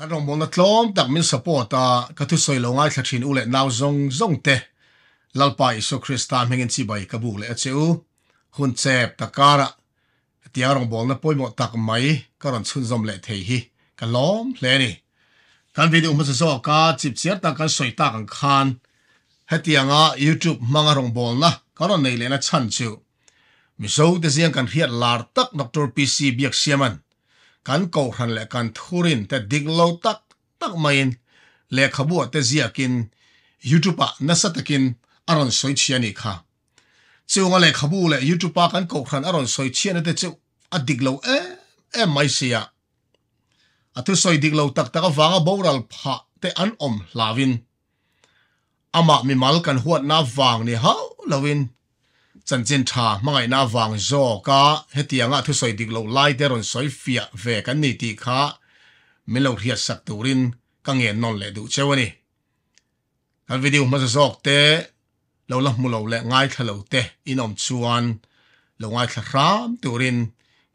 กรมบนทั้งตักมินสปอตากระทุสอยลงไอ้ขัดชินอุเลนาวจงจงเตะลัลไปสุคริสตามเฮงินซีใบกระบุเลเซอูหุนเซบตะการะเตีอยรมบอลนปุยหมดตักไมมกระนชุนจอมเลเทฮีกระล้อมเลนี่การวิดีโอมันจะสอกาจิบเสียตักการสอยตากันขานเฮติยงอ่ะยูทูบมังอารมบอลนะกระนในเลนะชันเิวมิโซ่เสียงกันเฮียลาร์ตักดรพีซีเบียกเซียมัน kan ko han le kan thurin te diglo tak tak main le khabu te ziakin youtube na satakin aron soi chiani kha chunga le khabu le youtube kan ko khan aron soi chiani te chu a diglo e e mai sia atu soi dig diglo tak tak wanga boral pha te an om lavin ama mi mal kan huat na wang ni ha lovin จันเินทามังไงนาวางโจก็เฮตียงอ่ะทุสอยดิกอลไลเดรอนสอยเฟียเวกันนี่ตีค่ะมิเลวเทียสักตูรินกังเงินนนเลดูเชวันี่กันวิดีโอมาจะจอกเตะเราละมุเราเละง่ายทะเลเตะอินอมชวนเราง่ายทะรามตูริน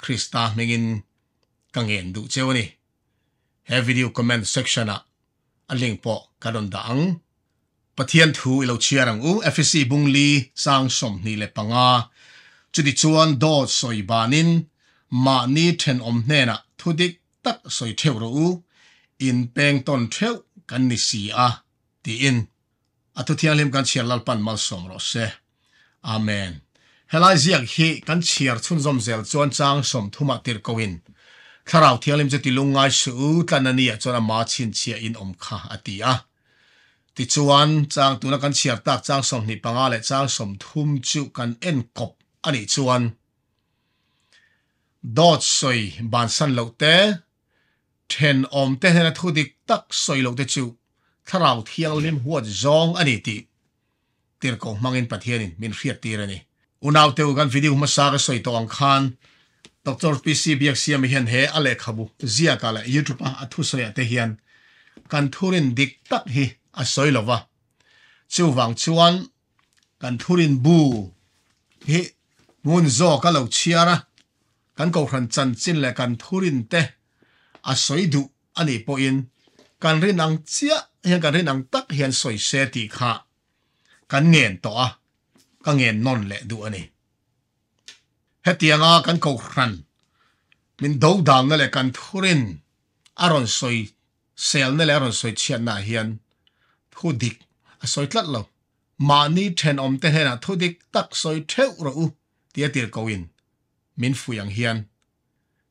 คริสตาเมงินกังเงินดูเชวันี่ห้วิดีโอคอมเมนต์เซ็กชันอ่ะอันลิงปอกันดังปะเทียนทูอิโลเชียรังอูเอฟซีบุงลีสร้างสมนีเลปังอาจุดิชวนดอดสอยบานินมานีเทนอมเนนะทุดิกตักสอยเทวรูอินเปงตนเทวกันนิสีอาตีอินอัตุเทียงเมกันเชียร์ลัลปันมัลสมรสเซอาเมนเฮลัยเซียกฮีกันเชียร์ชุนซอมเซลชวนจางสมทุมาติรกวินคราวเทียงเลมจะติลุงไงสูตันนีจวนมาชินเชียอินอมคาอตีอาติจวนจางตุนักันเชีย์ตักจางสมนิปังอาเลจางสมทุ่มจุกันเอ็นกบอันนี้ชวนดอดสอยบานสันเหลาเตเทนอมเตเทนทุดิกตักสอยเหลาเตจูถ้าเราเที่ยงลิมหัวจองอันนี้ติตีรกงมังอินปะเทียนินมินเฟียตีเรนีอุณาวเตวกันวิดีโอมาสากสอยตองคานดรพีซีบีเอ็กซีมีเห็นเฮอเล็กขบุเจียกาเลยูทูปะอัทุสอยเตเฮียนกันทุรินดิกตักฮี à soi lo wa chu wang chuan kan thurin bu hi mun zo ka lo chiara kan ko hran chan chin le kan thurin te à soi du ani po in kan rin ang chia hian kan rin ang tak hian soi se ti kha kan ngen to a ka ngen non le du ani hetianga kan ko hran min do dang na le kan thurin aron soi sel na le aron soi chian na hian thu dik soi tlat lâu mà ni then om te hena thu dik tak soi theu rồi u tia tir ko in min fu yang hiền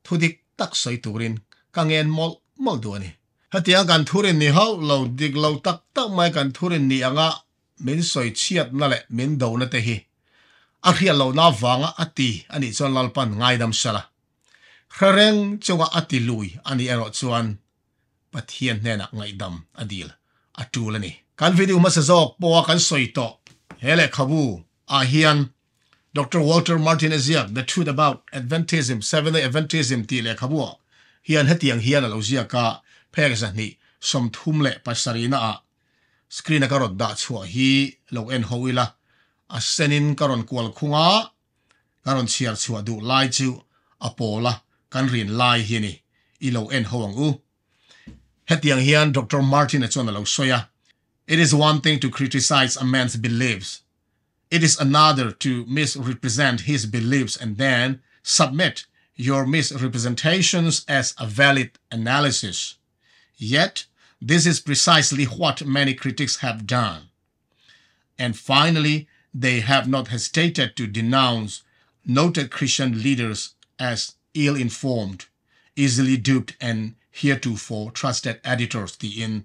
thu dik tak soi turin kang en mol mol du ani hatia gan thurin ni hau lâu dik lâu tak tak mai gan thurin ni anga min soi chiat na le min do na te hi a khia lo na wanga ati ani chon lalpan ngai dam sala khrareng chunga ati lui ani ero chuan pathian nena ngai đâm adil อัดูแลนี่การวิดีโอมาเสาะปัวกันสวยต่อเฮเลคับูอาฮิยันดรวอลเตอร์มาร์ตินเอเซียก The Truth About Adventism Seven d a เ Adventism ตีเลคับูฮิยันเฮตียังฮิยันเราเจียก็เพร่กันนี่สมทุ่มเล่ปัสสรีน่าสกรีนก็รดดัชหัวฮีเราเอ็นฮาวิลล่าอัสเซนินก็รอนกัวลคุงอาการอนเชียร์ชัวดูไลจูวอโปล่ากันเรียนไลฮีนี่อีเราเอ็นฮาวังอู Hetiang Hian, Dr. Martin Echuanalo Soya. It is one thing to criticize a man's beliefs. It is another to misrepresent his beliefs and then submit your misrepresentations as a valid analysis. Yet, this is precisely what many critics have done. And finally, they have not hesitated to denounce noted Christian leaders as ill-informed, easily duped, and heretofore trusted editors ti in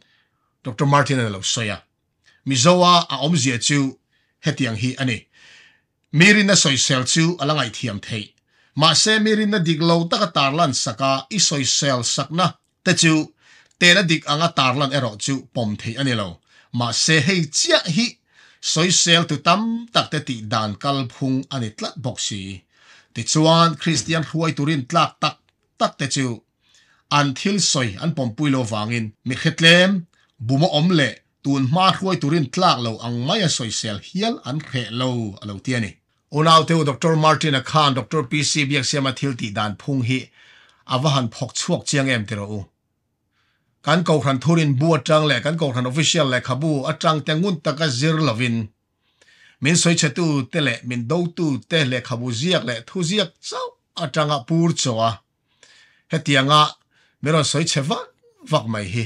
Dr. Martin Alosoya. Mizowa a omzia chu hetiang hi ani. Mirin na cell chu alangai thiam thei. Ma se mirin na diglo taka tarlan saka i soisel sakna te chu te na dig anga tarlan ero chu pom thei ani lo. Ma se hei chia hi soisel tu tam tak te ti dan kal phung ani tlat boksi. Ti chuan Christian huai turin tlak tak tak te chu an thil soi an pom pui lo wangin mi khetlem buma om le tun ma khoi turin tlak lo ang maya soi sel hial an khe lo alo tiani unaw teu dr martin khan dr pc biak sema thil ti dan phung hi awahan phok chuak chiang em tero u kan ko khan thurin bu atang le kan ko khan official le khabu atang tengun taka zir lovin min soi chatu tele min do tu te le khabu ziak le thu ziak chau atanga pur chowa hetianga mi ron soi che vak vak mai hi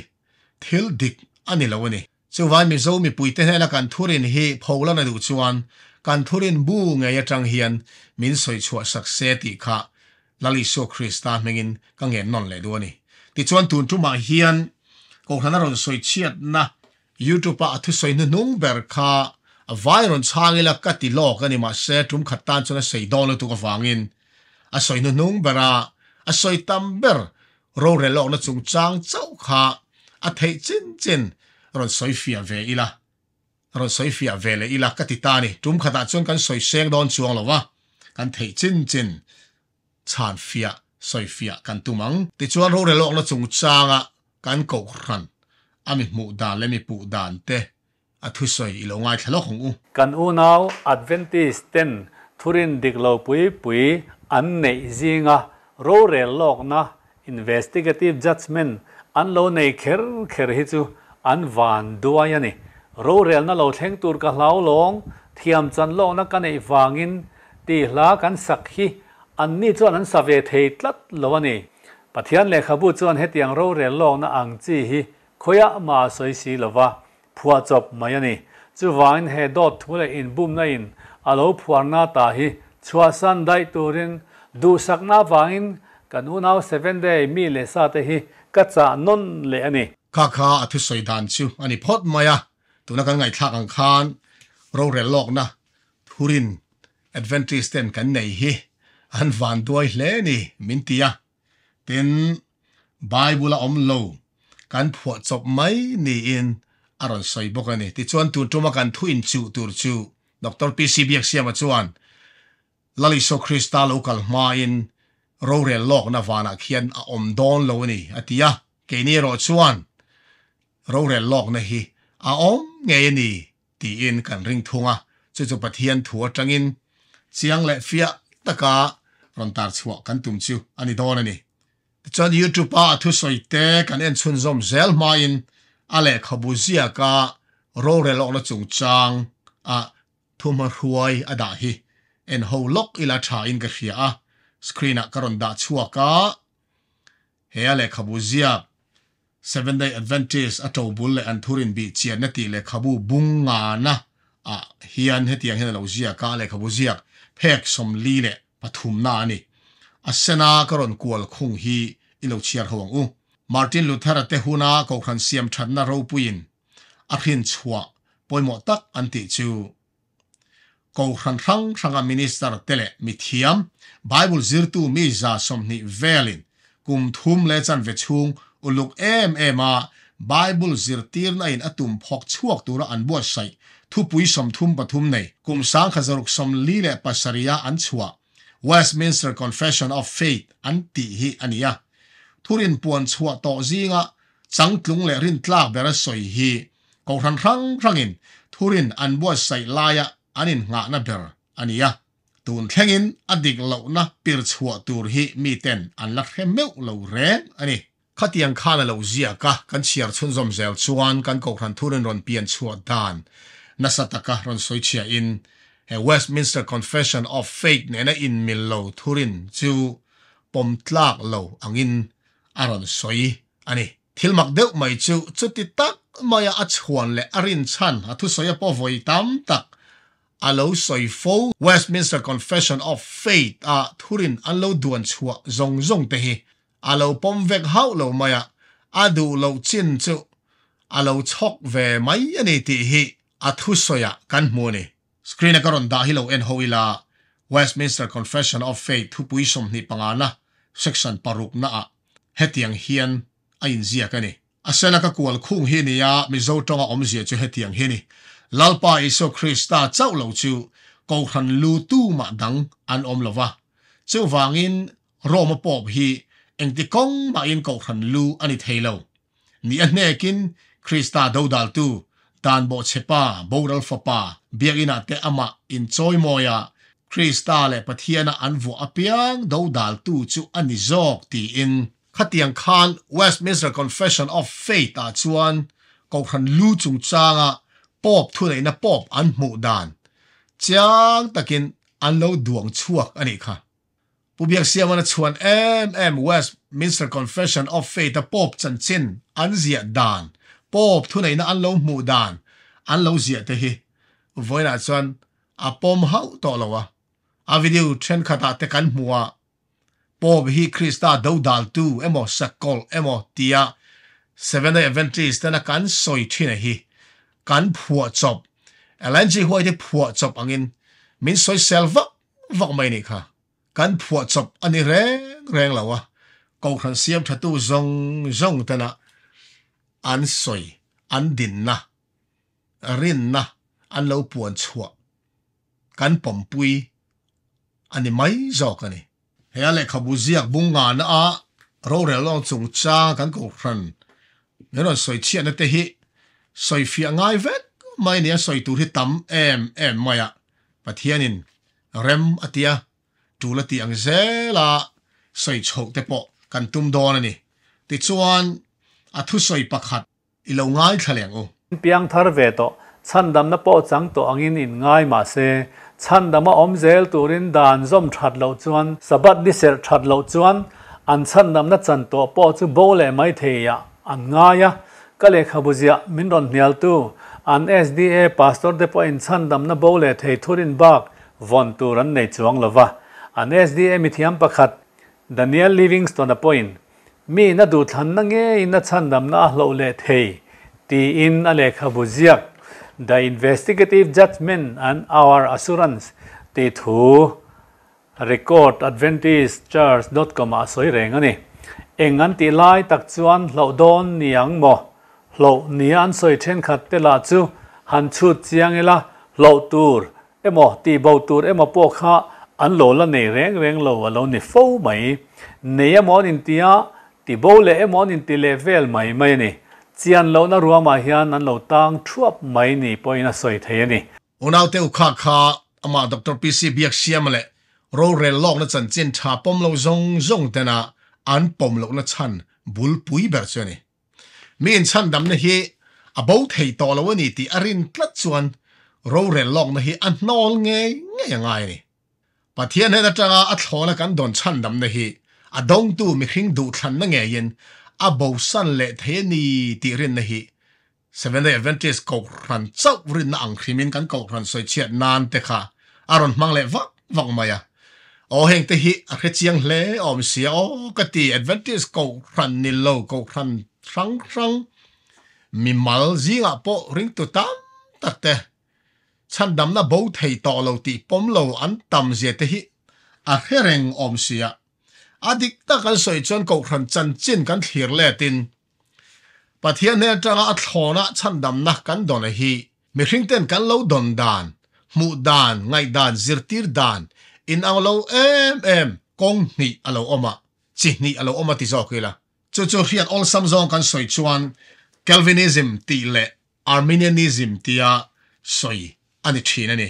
thil dik ani lo ni chuwan mi zo mi puite hna kan thurin hi phola na du chuan kan thurin bu nge ya tang hian min soi chua sak se ti kha lali so krista mengin ka nge non le du ni ti chuan tun tu ma hian ko hna ron soi chiat na youtube a thu soi na nung ber kha a viron changila ka ti lo ka ni ma se tum khat tan chuna sei don tu ka wangin a soi na nong bera a soi tam ber rô rè lọc nó chung trang cháu khá à thấy chân chân rồi xoay phía về ý là rồi xoay phía về lại ý là cái tít ta này chúng khá tạ chân cần xoay xe đón chuông là vâng. á, cần thấy chân chân chàn phía xoay phía cần tù mắng thì chuan rô rè lọc là chung trang à cần cầu khăn à mình mụ đàn lên mình bụ đàn tê à thu xoay ý lâu ngay thả lọc hùng u cần u nào Adventist tên thurin địch lâu bùi bùi ăn nảy riêng á, rô rè lọc nó investigative judgment an lo nei kher kher hi chu an van d u a y ani ro rel na lo t h e n g tur ka hlau long thiam chan lo na ka nei wangin ti hla kan sak hi an ni chuan an save thei tlat lo ani pathian le khabu chuan hetiang ro rel lo na ang chi hi khoya ma soi si lova phua chop mai ani chu wangin he dot thule in bum na in alo phuarna ta hi c h u a s a n dai turin du sakna wangin กันนูนเอาเซเว่นเดย์มีเลซาเตฮีกัจจานนเลอันนี้ข้าข้าอธิสัยดันชิวอันนี้พอดมายะตัวนักไงทักอังคารเราเรียนลอกนะทุรินแอดเวนติสเตนกันไหนฮีอันวันด้วยเลนี่มินตียะเินไบบุลอมโลกันผวดจบไหมนี่อินอรันใส่บอกกันนี่ที่ชวนตัววมากันทุอินชิวตัวชิวดรพีซีเบียกซสยามาชวนลลิโซคริสตัลุกัลมาอินรูเรียนลกนะวานักเขียนอมดอนโลนี่อติยะเกนี่รอชวนรูเรียนลกนะฮีอาอมเงยนี่ตีอินกันริงทุงอ่ะจะจะปะเทียนถัวจังอินเสียงและเฟียตะการอนตาชัวกันตุมชิวอันนี้ดอนนี่จนยูทูปาทุสอยเตะกันเอ็นชุนซอมเซลมาอินอะไรขบุเสียกาโรเรลอกนะจงจางอ่ะทุมรวยอดาฮีเอ็นโฮล็อกอิลาชาอินกะเสียอ่ะสครีนอ่ะกระนดาชัวก้าเฮียเล็กขบูเซเว Seven Day Adventist อัตโตบุลเล่อันทูรินบีชียนเนตีเล็กขบูบุงงานะอ่ะเฮียนเฮตียงเฮนเราเซียก้าเล็กขบูเซียาเพ็กสมลีเล่ปฐุมนาเนี่ยอเซนากระนกวลคงฮีอิโลเชียร์่วงอูมาร์ตินลูเทอร์เตฮูนาโกครันเซียมชันนารูปยินอัครินชัวปอยมอตักอันติจู kong ran rang sanga minister tele mi thiam bible zirtu mi za somni velin kum thum le chan ve chung uluk em ema bible zirtir na in atum phok chuak tura an bo sai thu pui som thum pathum nei kum sang khazaruk som li le pasaria an chua westminster confession of faith an ti hi ania thurin puan chua to zinga changtlung le rin tlak bera soi hi ko ran rang rangin thurin an bo sai laya anin ngak na ber ania tun thengin adik lo na pir chhuwa tur hi mi ten an la khe meu lo reng ani khatiang khana lo zia ka kan chiar chun zom zel chuan kan ko ran thurin ron pian chhuwa dan na sataka ron soichia in he Westminster Confession of Faith ne na in mil lo thurin chu pom tlak lo angin aron soi ani thilmak deuh mai chu chuti tak maya a chhuan le arin chan a thu soya po voi tam tak a lo soi fo Westminster Confession of Faith a à, thurin an lo duan chua zong zong te hi a lo pom vek hau lo maya à. a du lo chin chu a lo chok ve mai ani ti hi a thu soya à, kan mu ni screen a karon da hi lo en hoila Westminster Confession of Faith thu pui som ni panga na section paruk na a hetiang hian a in zia ka ni a sena ka kual khung hi ni ya mi zo tonga om zia chu hetiang hi ni lalpa iso krista chau lo chu ko khan lu tu ma dang an om lova chu wangin roma pop hi eng ti kong ma in ko khan lu ani thelo ni an nekin krista do dal tu dan bo chepa boral fapa biagina te ama in choi moya krista le pathiana anvu apiang do dal tu chu ani zok ti in khatiang khan westminster confession of faith a chuan ko khan lu chung changa pop thu nei na pop an mu dan chang takin an lo duang chuak ani kha pubiak siamana chuan M.M. west minster confession of faith a pop chan chin an zia dan pop thu nei na an lo mu dan an lo zia te hi voina chuan a pom hau to lowa à video trên thren khata te kan muwa pop hi krista đâu dal tu emo sakol emo tia seven day adventist na kan soi thina hi กันผัวจบเอลันจีหวยที่ผัวจบอังินมินซอยเซลฟ์ฟังไม่นี่ค่ะกันผัวจบอันนี้แรงแรงเลยววะกอขันเสียมทัตู้จงจงแต่นะอันสวยอันดินนะรินนะ อันเราปวดชัวกันปมปุยอันนี้ไม่จอกันนี่เฮียเลยขบุญเสียกบุญงานอ่ะเราเรื่องจงจ้ากันกอขันเนี่ยเราสวยเชียนนะเตะี soi fi a ngai vek mai nia soi tu hi tam em em mai a pathianin rem atia tula ti ang zela soi chok te po kan tum này, ani ti chuan a thu soi pakhat i lo ngai thaleng o piang thar ve to chan dam na po chang to angin in ngai ma se chan dam om zel turin đàn zom that lâu chuan sabat đi ser that lâu chuan an chan dam nó chan to po chu bo le mai the ya an ngay ya ka le khabuzia min ron nial tu an SDA pastor de po in chan dam na bo le thei thurin bak von tu ran nei chuang lova an SDA mi thiam pakhat Daniel Livingston a point mi na du than na nge in na chan dam na lo le thei ti in a le khabuzia the investigative judgment and our assurance te thu record adventist church.com a soi reng ani engan ti lai tak chuan lo don niang mo ลนี้อันสวยเช่นขัดเตลาจูหันชุดเจียงเอละลตูรเอ็มอตีบาตูรเอ็มอปอกข้าอันโลละเนแรงแรงโลวะโลนี่ฟูไหมเนยมอนินเตียตีบาเลเอ็มอนินเตเลเวลไหมไหมนี่เจียงโลนารัวมาเฮียนันโลตังชวบไหมนี่ปอยน่าสวยเทียนี่อุณาเตอคาคาอามาดรพีซีเบียกเสียมเลยูรเรลลอกนะจันจินชาปมโลจงจงเตนะอันปมโลกน่ะชันบุลปุยเบบเช่นี่มีนชันดำนะฮีอาบาวใทยตอลวันนี้ที่อรินพลัดส่วนเราเรนลองนะฮีอันนอลไงไงยังไงนี่ปัจทียน้ฮะจ้าอัดหอล์กันดนชันดำนะฮีอาดงตูมีหิงดูทันนัไงยินอาบอวสันเละเทนี่ที่รินนะฮีเซเว่นเดย์เวนติสกอกรันเจ้ารินนะอังคริมินกันกอกรันสวยเชียนานเตค่ะอารมณ์มังเละวักวังมายาโอเฮงตะฮีอาเชียงเลออมเสียโอกตีแอดเวนติสกอกรันนิโลกอกรัน trăng trăng mi mal zi nga po ring tu tam tak te chan dam na bo thei to lo ti pom lo an tam zia te hi a à, hereng om sia adik à, ta kal soi chon ko khran chan chin kan thir le tin pathian ne tanga a thona chan dam na kan don hi mi hring ten kan lo don dan mu dan ngai dan tir dan in ang lo em em kong ni alo oma chi ni alo oma ti zo kila cho cho hiat all samsung kan soi chuan calvinism ti le arminianism ti a soi ani thin ani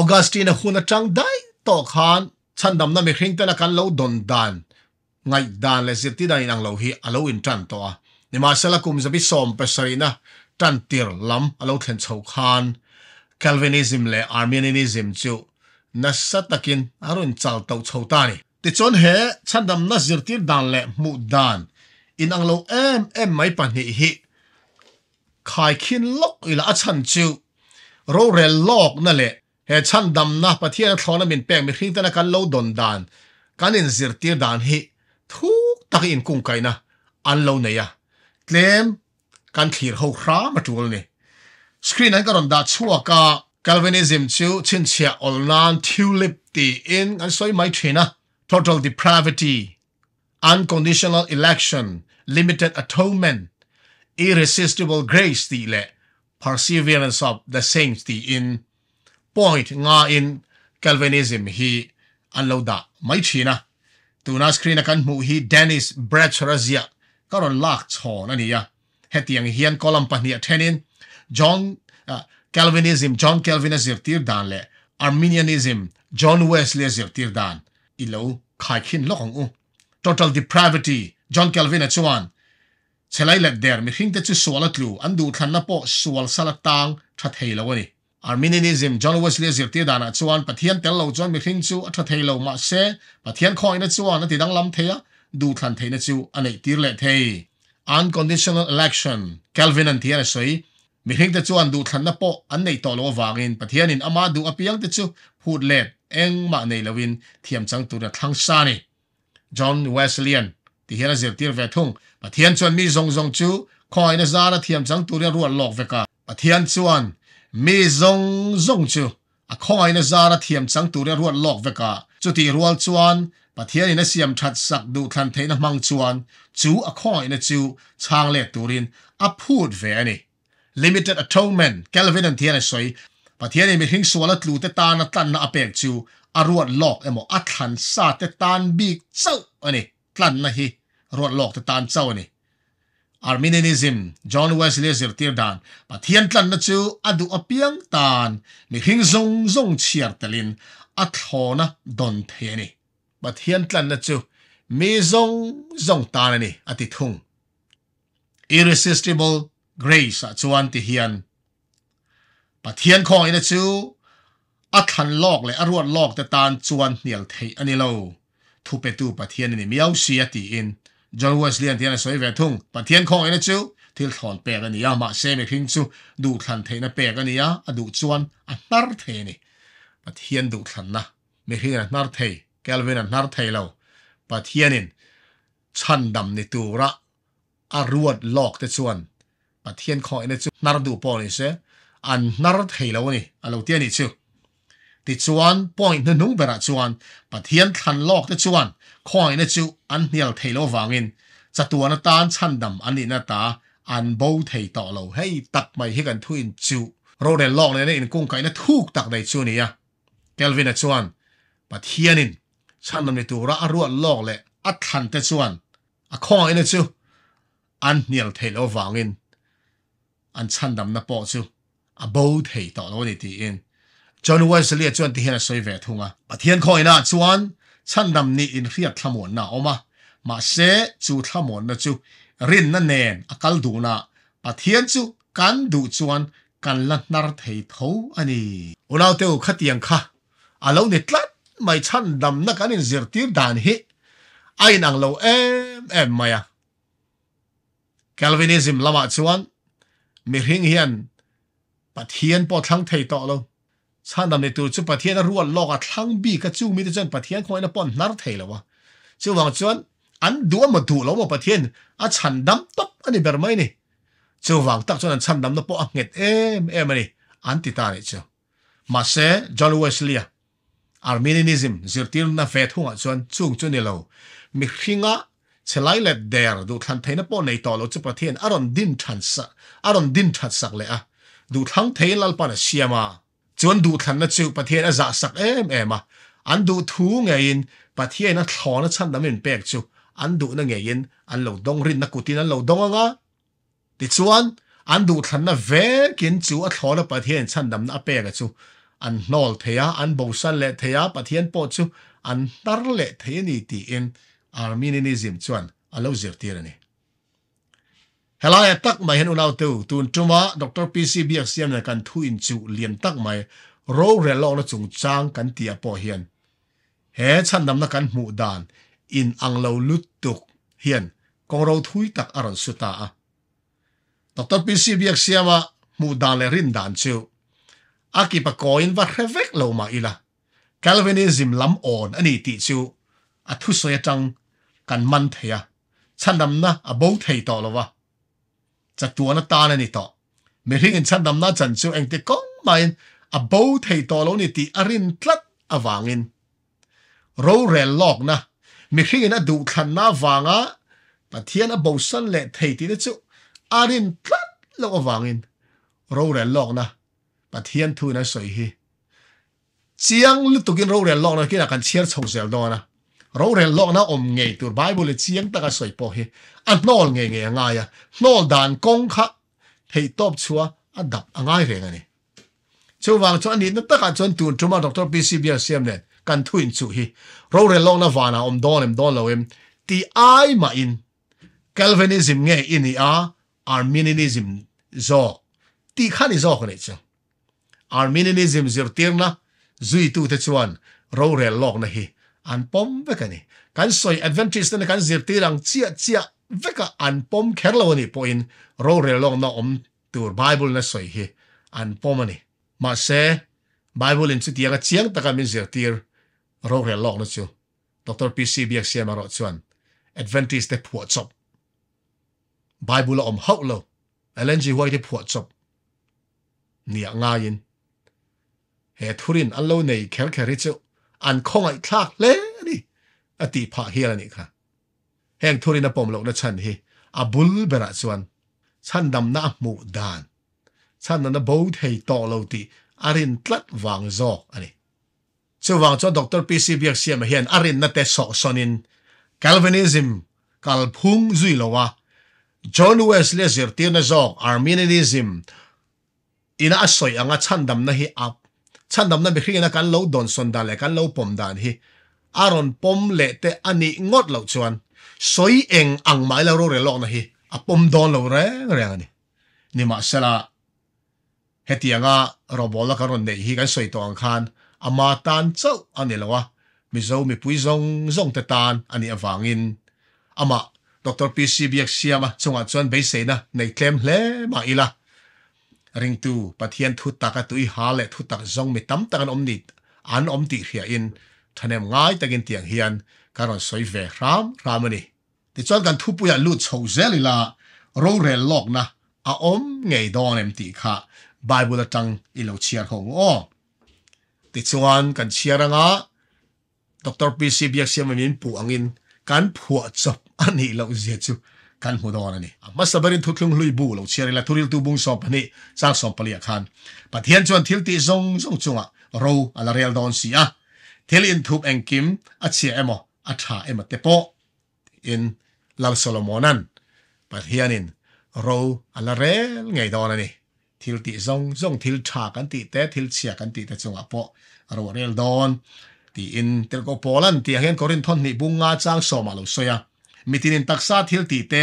augustine huna tang dai to khan chandam na me hring tana kan lo don dan ngai dan le zirti dai nang lo hi alo in tan to a ni ma sala kum zabi som pe sarina tan tir lam alo then chho khan calvinism le arminianism chu na satakin arun chal to chho ta ni ti chon he chandam na zirtir dan le mu dan in ang lo em em mai pan hi hi khai khin lok ila achan chu ro rel lok na le he chan dam na pathian thona min pek mi hring t a n ด kan lo don dan kan in zir tir dan hi thuk tak in kung kai na an lo na ya tlem kan thir ho khra ma tul ni screen an karon da chua ka Calvinism chu chin chia olnan tulip ti in an soi mai thina total depravity unconditional election limited atonement, irresistible grace ti le perseverance of the saints ti in point nga in Calvinism hi an lo da mai china tuna screen kan mu hi Dennis Brett Razia karon lak chon ania hetiang hian column pahnia thenin John uh, Calvinism John Calvinism tir dan le Arminianism John Wesley zir tir dan ilo khai khin lokong u total depravity John Calvin at chuan chelai lek der mi hing te chu suala tlu an du than na po sual sala tang tha thei lo ni Arminianism John Wesley zir ti dana chuan pathian tel lo chuan mi hing chu tha thei lo ma se pathian khoi na chuan na ti dang lam theya du than thei na chu anei tir le thei unconditional election Calvin an tiara soi mi hing te chuan du than na po an nei to lo wangin pathian in ama du apiang te chu phut let eng ma nei lovin thiam chang tu na thlang sa ni John Wesleyan ti hera zer tir ve thung pathian chuan mi zong zong chu khoi na zara thiam chang turin rual lok veka pathian chuan mi zong zong ra a khoi na tu thiam ruột lọc về cả, chú chu ti rual chuan pathian ina siam that sắc du than thế na mang chuẩn chú à a khoi chú chu chang tu rin a phut về ani limited atonement Calvin kelvin an thian soi pathian mi hing suala tlu te ta na tan na bẹt chú à ruột lọc emo a than sa tế tan bik châu anh tlan la hi ruột lọc từ tan sau này Arminianism, John Wesley zir tir dan, pa thian tlan na chu adu apiang tan, mi hing zong zong chiar talin, at na don the ni. Pa thian tlan na chu, mi zong zong tan ni ati thung. Irresistible grace a chuan ti hian. Pa thian khong ina chu, at han lok le aruat lok te tan chuan niel thei ani lo. ทูเปตูปะเทียนนี่มีเอาเสียตีอินจอห์นวสเลียนเทียนสวยเวทุงปะเทียนของเอ็นจูทิลถอนเปกันนี่ยามาเซมิพิงจูดูขันเทนเปกันนี่ยาอดูจวนอันนาร์เทนี่ปะเทียนดูขันนะมมพิงอันนาร์เทแกลวินอันนาร์เทเราปะเทียนนินชันดำในตัวระอารวดหลอกแต่ชวนปะเทียนของเอ็นจูนารดูปอนี่เสอันนาร์เทเรานี่อันเราเทียนนี่จูติดชวนป่อยนนุ่งเบราชวนปัดเทียนทันลอกติชวนคอยนจูอันเนียลเทโลวางินจะตัวนตาชันดำอันนี้นตาอันโบเทต่อเราให้ตักไม่ให้กันทุนจูโรเรนลอกเยนะอินกุ้งไก่นะทุกตักในชวนี้อะเกลวินชวนปัดเทียนินชันดำในตัวระรวดลอกเลยอัดทันติชวนอะคอยนจูอันเนียลเทโลวางินอันชันดำนบปอจูอะโบเทต่อเราในทีอินจอนวัยเสลียจวนที่เห็นสวยเวทุงอ่ะปะเห็นคอยน่าจวนฉันดำนี่อินเรียกขมวนน่ะออกมามาเสจูขมวนนะจูรินนั่นเองอากาศดูน่ะป่เห็นจูกันดูจวนกันลันนาร์เทยทูอันนี้อุณาเตอขัดยังค่ะอาเราเนี่ยลัดไม่ฉันดำนักอันนี้เสีตีดานเฮไอ้หนังเราเอ็มเอ็มมาอ่ะ c a l v นิสม์ละมาจวนมีเรืงเฮียนป่เห็นพอทั้งเทยต่อเราชาดำในตัวจุประเทศนรัวลอกทั้งบีกระจูมีแต่จนประเทนคอยนับปอนนัดเทลวะชื่อวังชวนอันดัวมาดูแล้วว่าประเทนอาฉันดำตบอันนี้แบบไม่นี่ชื่อวังตักชวนอันันดำนับปอนเงนเอ็มเอ็มนี่อันติตานี่ชื่อมาเซจอห์นเวสลียอาร์มินิซิมจิรตินนาเฟตหงอันชวนจุงจวนนี่เรามีขิงะเชลัยเล็ดเดอร์ดูทันเทนปอนในต่อเราจุประเทนอารอนดินทันสักอารอนดินทันสักเลยอะดูทั้งเทนลัลปันเชียมาจวนดูทันนะจิวประเทศอาจสักเอ็มเอ็มอ่ะอันดูทูไงยินประเทศนั้นทอนนั้นชันดำเป็นเปกจิวอันดูนั่งไงยินอันเหล่าดงรินนักกุฏินั้นเหล่าดงอ่ะติดชวนอันดูทันนะเวกินจิวอัดทอนประเทศชันดำนั้นเปกจิวอันนอลเทียอันบูสันเลเทียประเทศปอจิวอันตรเลเทียนี่ตีเอ็นอาร์มินินิซิมชวนอันเล่าเทียทีนี่ hello ya eh, tak mai henu lau tu tun tuma dr pc bxm na kan thu in chu lian tak mai ro re lo la chung chang kan tia po hian he chan nam na kan mu dan in ang lo lut tuk hian kong ro thui tak aron su ta a dr pc bxm a mu dan le rin dan chu aki pa ko in va revek lo ma ila calvinism lam on ani ti chu a thu so ya chang kan man theya chan nam na a bo thei to lo wa จะตัวนัตาเนี่ยต่อเมื่อที่กันฉันดำน้าจันทร์เองแต่ก็ไม่อับบูเทตัวลงนี่ตีอรินทลัดอวางินรู้เรลลอกนะเมื่อที่กันดูขันน้าวางอ่ะแต่เทียนอับบูสันเละเทตีนั่นจู่อรินทลัดลงอวางินรู้เรลลอกนะแต่เทียนทูนั่นสวยฮีเจียงลุตุกินรู้เรลลอกนะกินอาการเชียร์ชงเซลดอนะ rau ren lok na om ngei tur bible chiang ta ka soi po hi an nol nge nge anga ya à. nol dan kong kha thei top chua a dap angai à re à ngani chu wang chuan ni na ta ka chuan tun chuma doctor pc bia sem ne kan In chu hi rau ren lok na wana om don em don lo em ti ai ma in calvinism nge ini a arminianism zo ti khani zo khone chu arminianism zirtirna zui tu te chuan rau ren lok na hi an pom veka ni kan soi adventures na kan zir tirang chia chia veka an pom kerlo ni po in ro re long na om tur bible na soi hi an pom ni ma se bible in chutia ka chiang taka min zir tir ro re long na chu dr pc biak siam ro chuan adventist te phuat chop bible om hau lo alen ji wai te phuat chop nia nga yin he thurin an lo nei kher kher chu อันคงไอ้คลากเลนี่อติพาเฮียนี่ค่ะแห่งทุรินปมหลกนะฉันเฮอาบุลเบระส่วนฉันดำน้ำหมู่ดานฉันนั้นบูเฮต่อเลวติอารินตลัดวางจอกอันนี้ชวางจอดรปีซีเบียกเสียมเฮียนอารินนัตเตสอซอนินกัลเวนิซิมกัลพุงจุยลวะจอห์นเวสเลเซอร์ตีนจอกอาร์มินินิซิมอินาอสวยังชันดำนะเฮอับฉันดำนั้นไปขึ้นนะการเล่าดอนสนดาเลยกันเลาปมดานฮีอรอนปมเลเตอันนี้งดเล่าชวนสวยเองอังไม่เราเรงยลอกนะฮีอปมดอนเราเรงอะไรงนี่นี่มาเสละเหตียังอ่ะเราบอกละกันรุ่นเดีกันสวยตัวอังคารอามาตันเจ้าอันนี้เละวะมิโซมิปุยซงซงเตตานอันนี้ฟังอินอามาดรพีซีบีเอ็กซ์ยามะสงฆ์ชวนไปเสนะในเคลมเล่มาอีละ ring tu pathian thu taka tui ha le thu tak zong mi tam takan om nit an om ti hria in thanem ngai takin tiang hian karon soi ve ram ramani ti chon kan thu puya lu chho zelila ro re lok na a om ngei don em ti kha bible tang ilo chiar hong o ti chuan kan chiaranga dr pc biak siam min pu angin kan phua chop ani lo zia chu กันหัวดอนนี่ไม่สบายทุกคนลุยบูเลาเชียร์เลยทุเรียนตัวบุ้งสอบนี่สร้งสอบเปลี่ยนคันปัจเจียนชวนทิลตีซงซงจงอ่ะเราอะไรเรียลดอนสิอ่ะทิลินทุบเองกิมอัจฉรเอะมั้งอัจฉริยะมั้งเตปโปอินลาวโซโลมอนันปัจเจียนินเราอะไรเรียนไงดอนนี่ทิลตีซงซงทิลชากันตีเตทิลเชียกันตีเตจงอ่ะปอเราเรียลดอนที่อินเตลโกโปแลนด์ที่เห็นคนรุนทันนี่บุ้งอาจารสอบมาลุ้ยอ่ะมิตินินตักซาทิลตีเต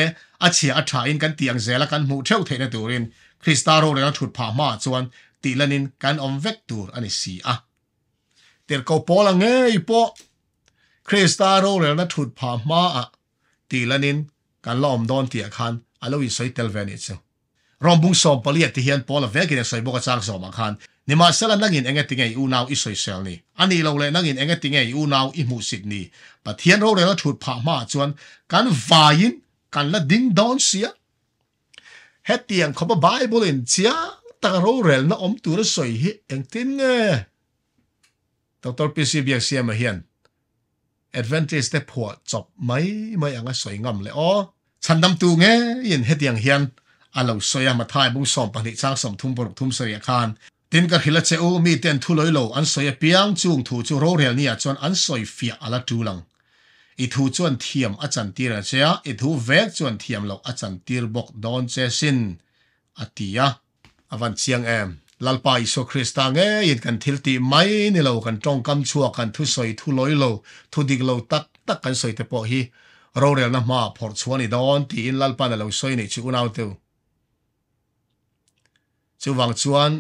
อเชียอัชาอินกันตียงเซลกันมู่เที่ยวเทนตูรินคริสตาโรเรนชุดพามาจวนตีลนินกันอมเวกตูอันีสีอ่ะเดี๋ยวกอปอลังเงยปะคริสตาโรเรนชุดพามาอ่ะตีลนินกันล้อมดอนเตียคันอลวิสัยเตลเวนิตสรอมบุงสอมปลียที่เฮียนปอลเวกินสอยบกจางสอมคันนิมาสละนั่งินเองติงไงอูนาวอิสอยเซลนี่อันนี้เราเลยนั่งินเองติงองอูนาวอิมูสิดนี่ปะเทียนเราเลยราถูดผามาจวนการวายินการละดิ้งดอนเสียเฮตียงเขาบอกไบเบิลอินเสียตะเราเรลนะอมตัวระสวยฮิเองติงเงดรพิสิบยกเสียมาเฮียน advantage แตพอจบไหมไม่อังสวยงามเลยอ๋อฉันดำตูเงี้ยยินเฮตียงเฮียนอันเราสวยมาทายบุ้งสอมปนิช่างสมทุ่มปลุกทุ่มเสียคานตินกับคิละเจ้ามีเตียนทุลอยโลอันสอยเปียงจูงถูจูโรเรลเนียจวนอันสอยฟีออลาดูลังอิทูจวนเทียมอาจารย์ตีระเชียอิทูเวกจวนเทียมโลอาจารย์ตีร์บกดอนเจสินอัติยาอวันเชียงเอ็มลลปายโซคริสต์ังเอยินกันทิลตีไม่นี่เรากันจ้งกำชัวกันทุสอยทุลอยโลทุดิกโลตักตักกันสอยเตปอฮีโรเรลนะมาพอร์ชวนีดอนตีอินลลปานี่ยเราสอยนี่ชนวนาวเตวจิววังจวน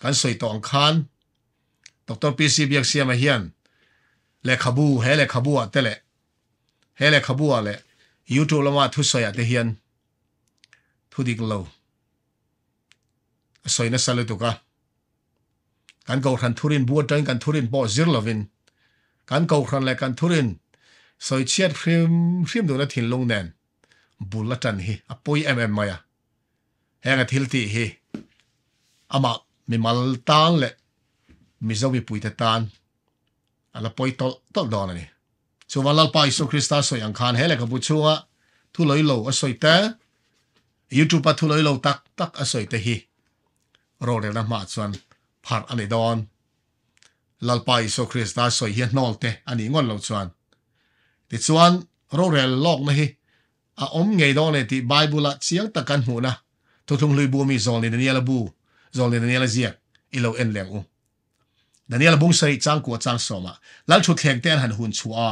kan soi tong khan doctor pc biak siam a hian le khabu he le khabu a tele he le khabu a le youtube lama thu soi a te hian thu dik lo soi na sale tu ka kan go khan thurin bu tang kan thurin bo zir lovin kan go khan le kan thurin soi chiat phrim phrim do na thin long nen bulatan hi apoi mm maya hanga thilti hi ama มีมาตั้งเลมีเจ้าวิปุยตตานอลไรไปตอลตอดอนนี่ชัวร์ลลไปสุคริสตาสอยังคานเฮเลกับุชัวทุลอยโลอสอยเตะยูทูปทุลอยโลตักตักอสอยเตฮีโรเรนมาส่วนผ่านอันนี้ดอนลลไปสุคริสตาสอยเฮนอลเตอันนี้งอนเราชวนทิดชวนโรเรลลอกนะฮีอาอมไงดอนเลยที่ไบบุลัดเสียงตะกันหูนะทุกทุ่งลุยบูมีโซนในเนียลบู zol ni Daniel zia ilo en leng u Daniel bung sai chang ku chang soma lal thu thleng ten han hun chua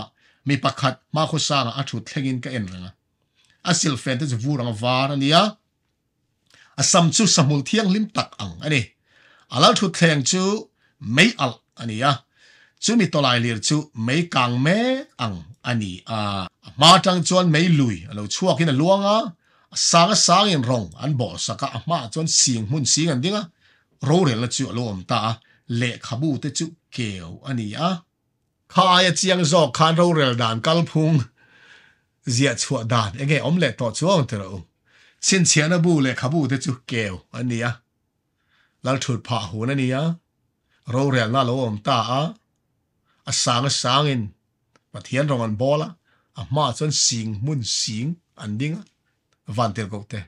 mi pakhat ma khu sang a thu in ka en ranga asil fen te vu rang var ania asam chu samul thiang lim tak ang ani alal thu thleng chu mei al ania chu mi tolai lir chu mei kang me ang ani a ma tang chuan mei lui alo chuak in a luanga sang sang in rong an bo saka ama chuan sing mun sing an dinga รเรลจู่ลมตาเละขบูตจุเกีวอันนี้อ่ะขายเจียงจอกขานรเรลดานกัลพุงเสียชัวดานเอ้ยอมเล็ต่อชัวงเถอะสินเชียนบูเละขบูตจุเกีวอันนี้อ่ะแล้วถุดผ่าหูนันนี้อ่ะรเรลน่าลมตาอ่ะสางสางอินปะเทียนรองอันบอละอ่ะมาจนสิงมุนสิงอันดิ้งวันเตลกเต้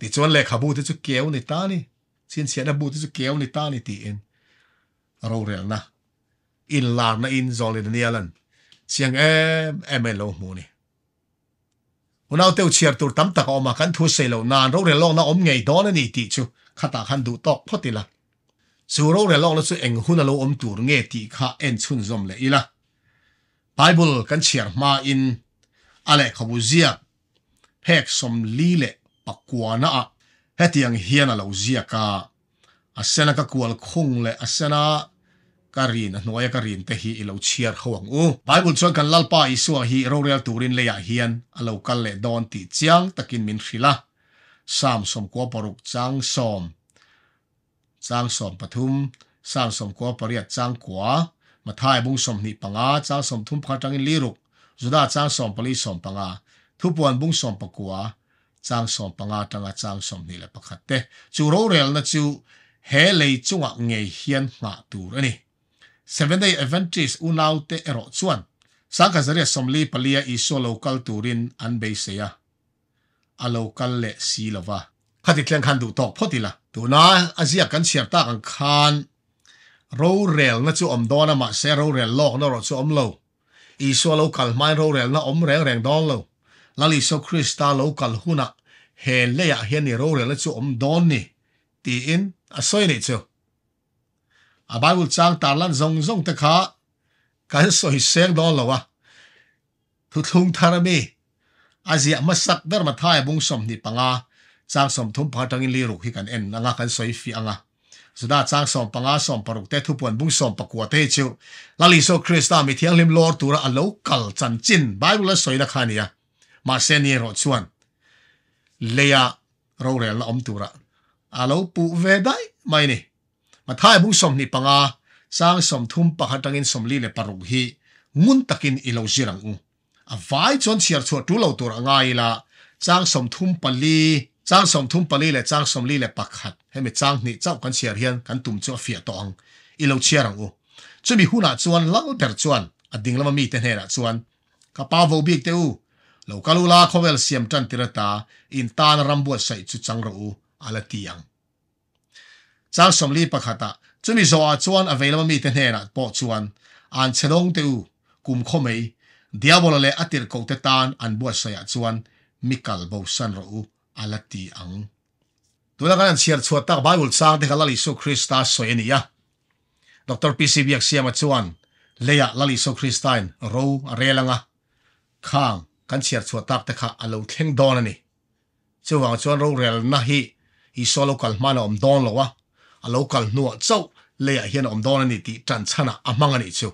ติจวนเล็กขบูที่จะเกี่ยวในตานี่เสียนเสียนบูที่จะเกี่ยวในตานี่ตีเองเราเรียนนะอินลาร์นะอินจอลินเนียลันเสียงเอ็มเอมเอลมูนี่วันเอาเตียวเชียร์ตัวตั้มตะกอมากันทุ่เสลนานเราเรียนลองนะอมไงดอนนี่ตีชูขตาขันดูตอกพอดีละสูเราเรียนลองแล้วสูเองหุ่นเราอมตัวเงี้ยตีข้าเอ็นชุนจอมเลยอีละไบเบิลกันเชียร์มาอินอะไรขบูเซียเพกสมลีเลปักกวนาเฮตดยังเฮียนเราเสียกาอาเซนัก็กวลคงเลยอาเซนักกรีนนวยกรีนเตฮีเราเชียร์ห่วงอู้ไบเบิลชวนกันลัลปาอสวฮีเราเรียลตูรินเลยอาเฮียนเรากัลเลดอนติจัยงตะกินมินฟิลาสามสมกัวปรุกจังสมจังสมปทุมสางสมกัวปริยจังกัวมาทายบุงสมนิปังอาจังสมทุมพระจังอินลีรุกจุดาจังสมปลีสมปังอาทุบวนบุงสมปกัวจางสมปังอาตังอาจางสมนี่แหละประคัตเตจูโรเรลนะจูเฮเลยจงอ่ะเงยเฮียนหมาตูรนี่ seven day adventist อุนาวเตอรอชวนสังกัดเรียสมลีปลียอีโซโลกลตูรินอันเบเซียอโลกลเลสีลวะขัดีิดเลีงคันดูตอกพอดีละตัวน้าอาเซียกันเสียบตากันคันโรเรลนะจูอมดอนะมาเซโรเรลลอกนะรอจูอมโลอีโซโลกลไม่โรเรลนะอมแรงแรงดอนโลลาลิโซคริสตาโลกัลฮุนักเฮเลียเฮนิโรเรลจูอมดอนนี่ตีอินอาศัยนี่จูอาบายุจางตาลันจงจงตะขาการสอยเสียงดอนลรวะทุทุงทารมีอาเซียมาสักดรมาทายบุงสมนี่ปังอาจางสมทุมพาตังอินลีรุกฮิกันเอ็นนังกันสอยฟีอังาสุดาจางสมปังอาสมปรุกเตทุปวนบุงสมปกัวเตจิวลาลิโซคริสตามีเทียงลิมลอร์ตัวอัลโลกัลจันจินบายุลสอยนักขานี่ยมาเซนีรถชวนเลียเราเรียนละอมตัวละอาเราปูเวได้ไม่นี่มาท้ายบุษสมนี่ปังอาสร้างสมทุ่มปะหัตังอินสมลีเลปารุฮีงุนตะกินอิเลวจิรังอูอาวาจนเสียชัวตัวเราตัวง่ายละสร้างสมทุ่มปลีร้างสมทุ่มปลีเลสร้างสมลีเลปักหัดให้ไม่จ้างนี่เจ้ากันเสียเฮียนกันตุ่มจ้าเฟียตองอิเราเชียรังอูจะมีหุ่นอาชวนเล่าแต่ชวนอดิ่งละมมีแต่เหตะอาวนกระเป๋าวบีกเตอูลูกาลูลาคอเวลเสียมจันติรตาอินตานรัมบวดใส่จุจังรูอัลติยังจากสมลีประคตะจุมิโซอาชวนอเวลมามีเทนเฮนัดปอชวนอันเชลงเตูกุมขมมเดียบอลเลอติร์กอเตตานอันบวดใส่จวนมิคัลบูสันรูอัลติยังตัวละครเสียร์ชวนตักไบเบิลสางเด็กลลิสุคริสตาสโซเอนียดรพีซีบีเอ็กซ์เซียมจวนเลียลลิสุคริสตานรูเรลังะข้างกันเชียร์ชัวตักแต่ข้าอารมณ์เข่งดอนนี่ชาวบ้านชาวโรเรลนะฮีอิสโลกัลมานอมดอนหรอวะอารมณ์กัลนัวเจ้าเลยเห็นอมดอนนี่ที่จันทร์ชนะอามังนี่ชัว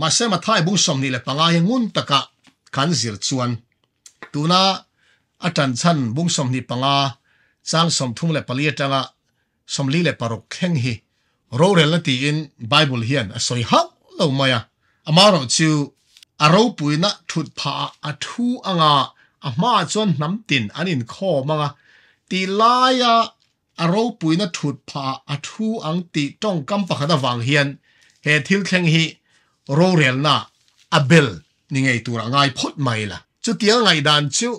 มาเสมาทายบุ้งสมนี่เลยปังอไงงุนตะกะกันเชียร์ชวนตัวน่ะอาจารย์ชันบุ้งสมนี่ปังองจา์สมทุ่มเลยปลี่ยนจังอะสมลีเลยปรกเข่งฮีโรเรลนี่ที่อินไบเบิลเฮียนสอยฮักเล่ามาอะอามารอชิวอารูปุยนะถุดพาอัทูอ่างาอามาจวนน้ำตินอันนี้ข้อมังอตีลายะอารูปุยนะถุดพาอัทูอังตีจ้องกำปะขัดวังเฮียนเหตุทิลเชงฮีโรเรียนนะอาเบลนี่ไงตัวง่ายพดไม่ละจุดเดียวไงดันชิว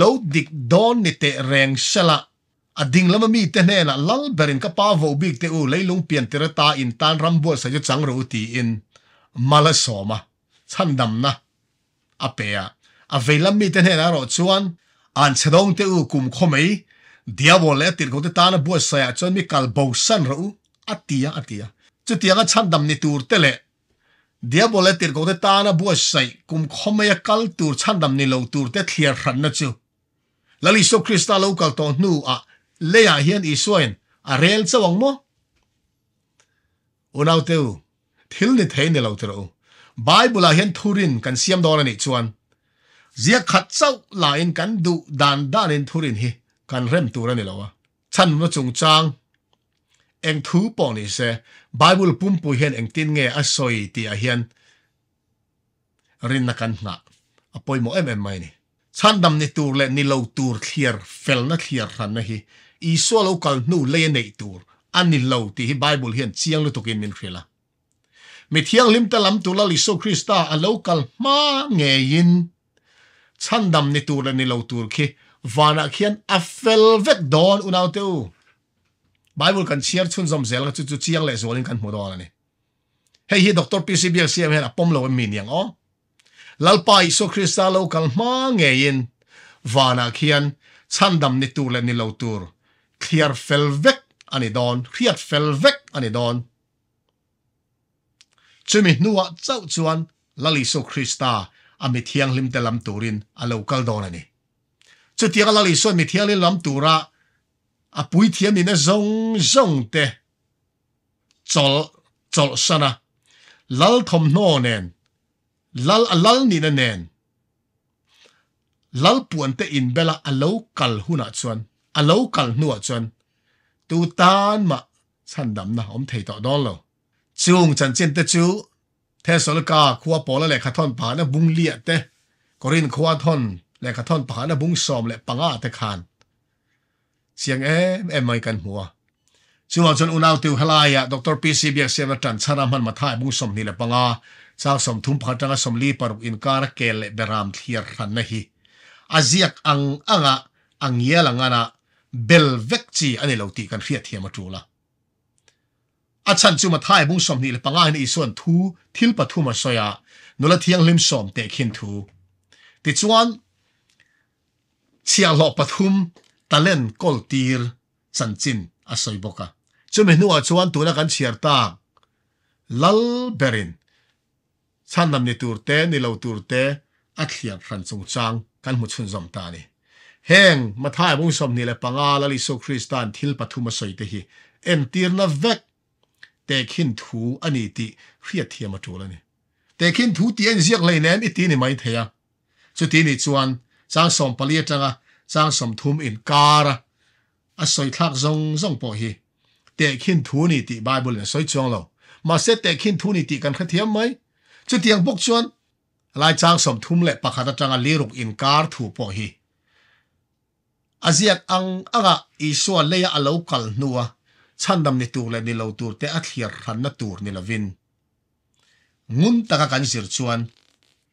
ลดดิกดอนนี่เตะแรงชละอดิ่งแล้วมันมีแต่เน่ละลัลเบรินก็ป้าวบิกเตอเลยลุงเปลี่ยนเตระตาอินตานรัมบัวใส่จดสังรูตีอินมาละสอมาชันดำนะอเปียอเวลามีแต่เนี่ยนะรอดวนอันแสดงเตื้อคุมขมิ้เดียววัเลติรดกุฏิตาเนบัวเสียจนมีกาลบูชันรู้อัติยาอัติยาจุดที่งั้นชันดำนิ่ตูร์เตเลเดียววัเลติรดกุฏิตาเนบุษเสียคุมขมิ้นกัลตูร์ชันดำนี่เราตูร์เตทียร์รันนัจูแล้วอิสุคริสตัลราเกิดตองนู้อะเลียเฮียนอิสุเอ็นอาเรียลจะวังมั้งอุณาวเตื้อทิลนิเทนเราตัวเรา Bible hiện hian thurin kan siam dor ani chuan zia khat chau la in kan du dan dan in thurin hi kan rem tur ani à? Chân no chung chang eng thu po ni se bible pum pu hiện eng tin nghe, a soi ti a hian rin na kan na apoi mo em em mai ni chan dam ni tur le ni lo tur clear fel na clear ran na hi i so lo kal nu le nei tur an ni lo ti hi bible hian chiang lu tukin min khila mi thiang lim ta lam tu la li so krista a local ma nge yin chan dam ni tu la ni lo tur khi vana ah khian a fel vek don unaw te u bible kan chiar chun zom zel chu chu chiang le zolin kan modo ani Hey, hi doctor pcb cm hen a pom lo min yang o lalpa iso krista local ma nge yin vana ah khian chan dam ni tu la ni lo tur clear fel vek ani don clear fel vek ani don chumi nuwa chau chuan lali so krista ami thiang lim te lam turin a local don ani chu tiang lali so mi thiang lim lam tura a pui thiam in zong zong te chol chol sana lal thom no nen lal lal ni na nen lal puan te in bela a local huna chuan a local nuwa chuan tu tan ma chan dam na om thei to don lo จุงจันเจนเตจูเทสลกาขวบปอละแหลกขัดทอนผานะบุงเลียเตกรินขวบทอนแหลกขัดทอนผานะบุงซอมแหลกปังอาเตคานเสียงเอมเอ็มไม่กันหัวชึ่ว่าจนอุณาวติวฮลายะดรปีซีเบียเซียนจันชารามันมาท้ายบุงสมนี่แหละปังอาสาวสมทุมพันจังสมลีปรุอินการเกลเบรามเทียรันนะฮีอาเซียกอังอังะอังเยลังันะเบลเวกจีอันนี้เราตีกันเรียดเทียมาจูละอาจารย์จุมาทายบุ้งสมนี่ปังอันอีส่วนทูทิลปทุมาสอยะนุลเทียงลิมสมเตะขินทูติจวนเชียงหลอกปทุมตะเล่นกอลตีร์สันจินอาศัยบกะจุเมนูอาจวนตัวนักันเชียร์ตากลัลเบรินฉันนำนนตูร์เตนเลาตูร์เตอัคเขียนขันสงจางกันหมดชุนสมตานี่แห้งมาท่ายบุ้งสมนี่ลปังอาลลิโซคริสตันทิลปทุมาสอยเตหีเอ็นตีร์นาเวกแต่ขินทูอันนี้ติเรียดเทียมาจูแล้วนี่แต่ขินทูตีอันเสียกเลยแน่นอีตีนี่ไม่เทียสุดทีนี่ชวนสร้างสมปลีจังอะสร้างสมทุมอินการะอาศัยทักซงซงปอฮีแต่ขินทูนี่ติไบเบิลเนี่ยสวยจังเรามาเสตแต่ขินทูนี่ติกันขัดเทียมไหมสุดเตียงบกชวนลายจ้างสมทุมและปะขาดจังอะลีรุกอินการถูปอฮีอาเซียกอังอ่ะอีสวนเลยอะเลวกัลนัวฉันดำนิตูเลนิลาวตูเตอัทเฮียร์ฮันนตูนิลาวินงุนตะกันสิรชวน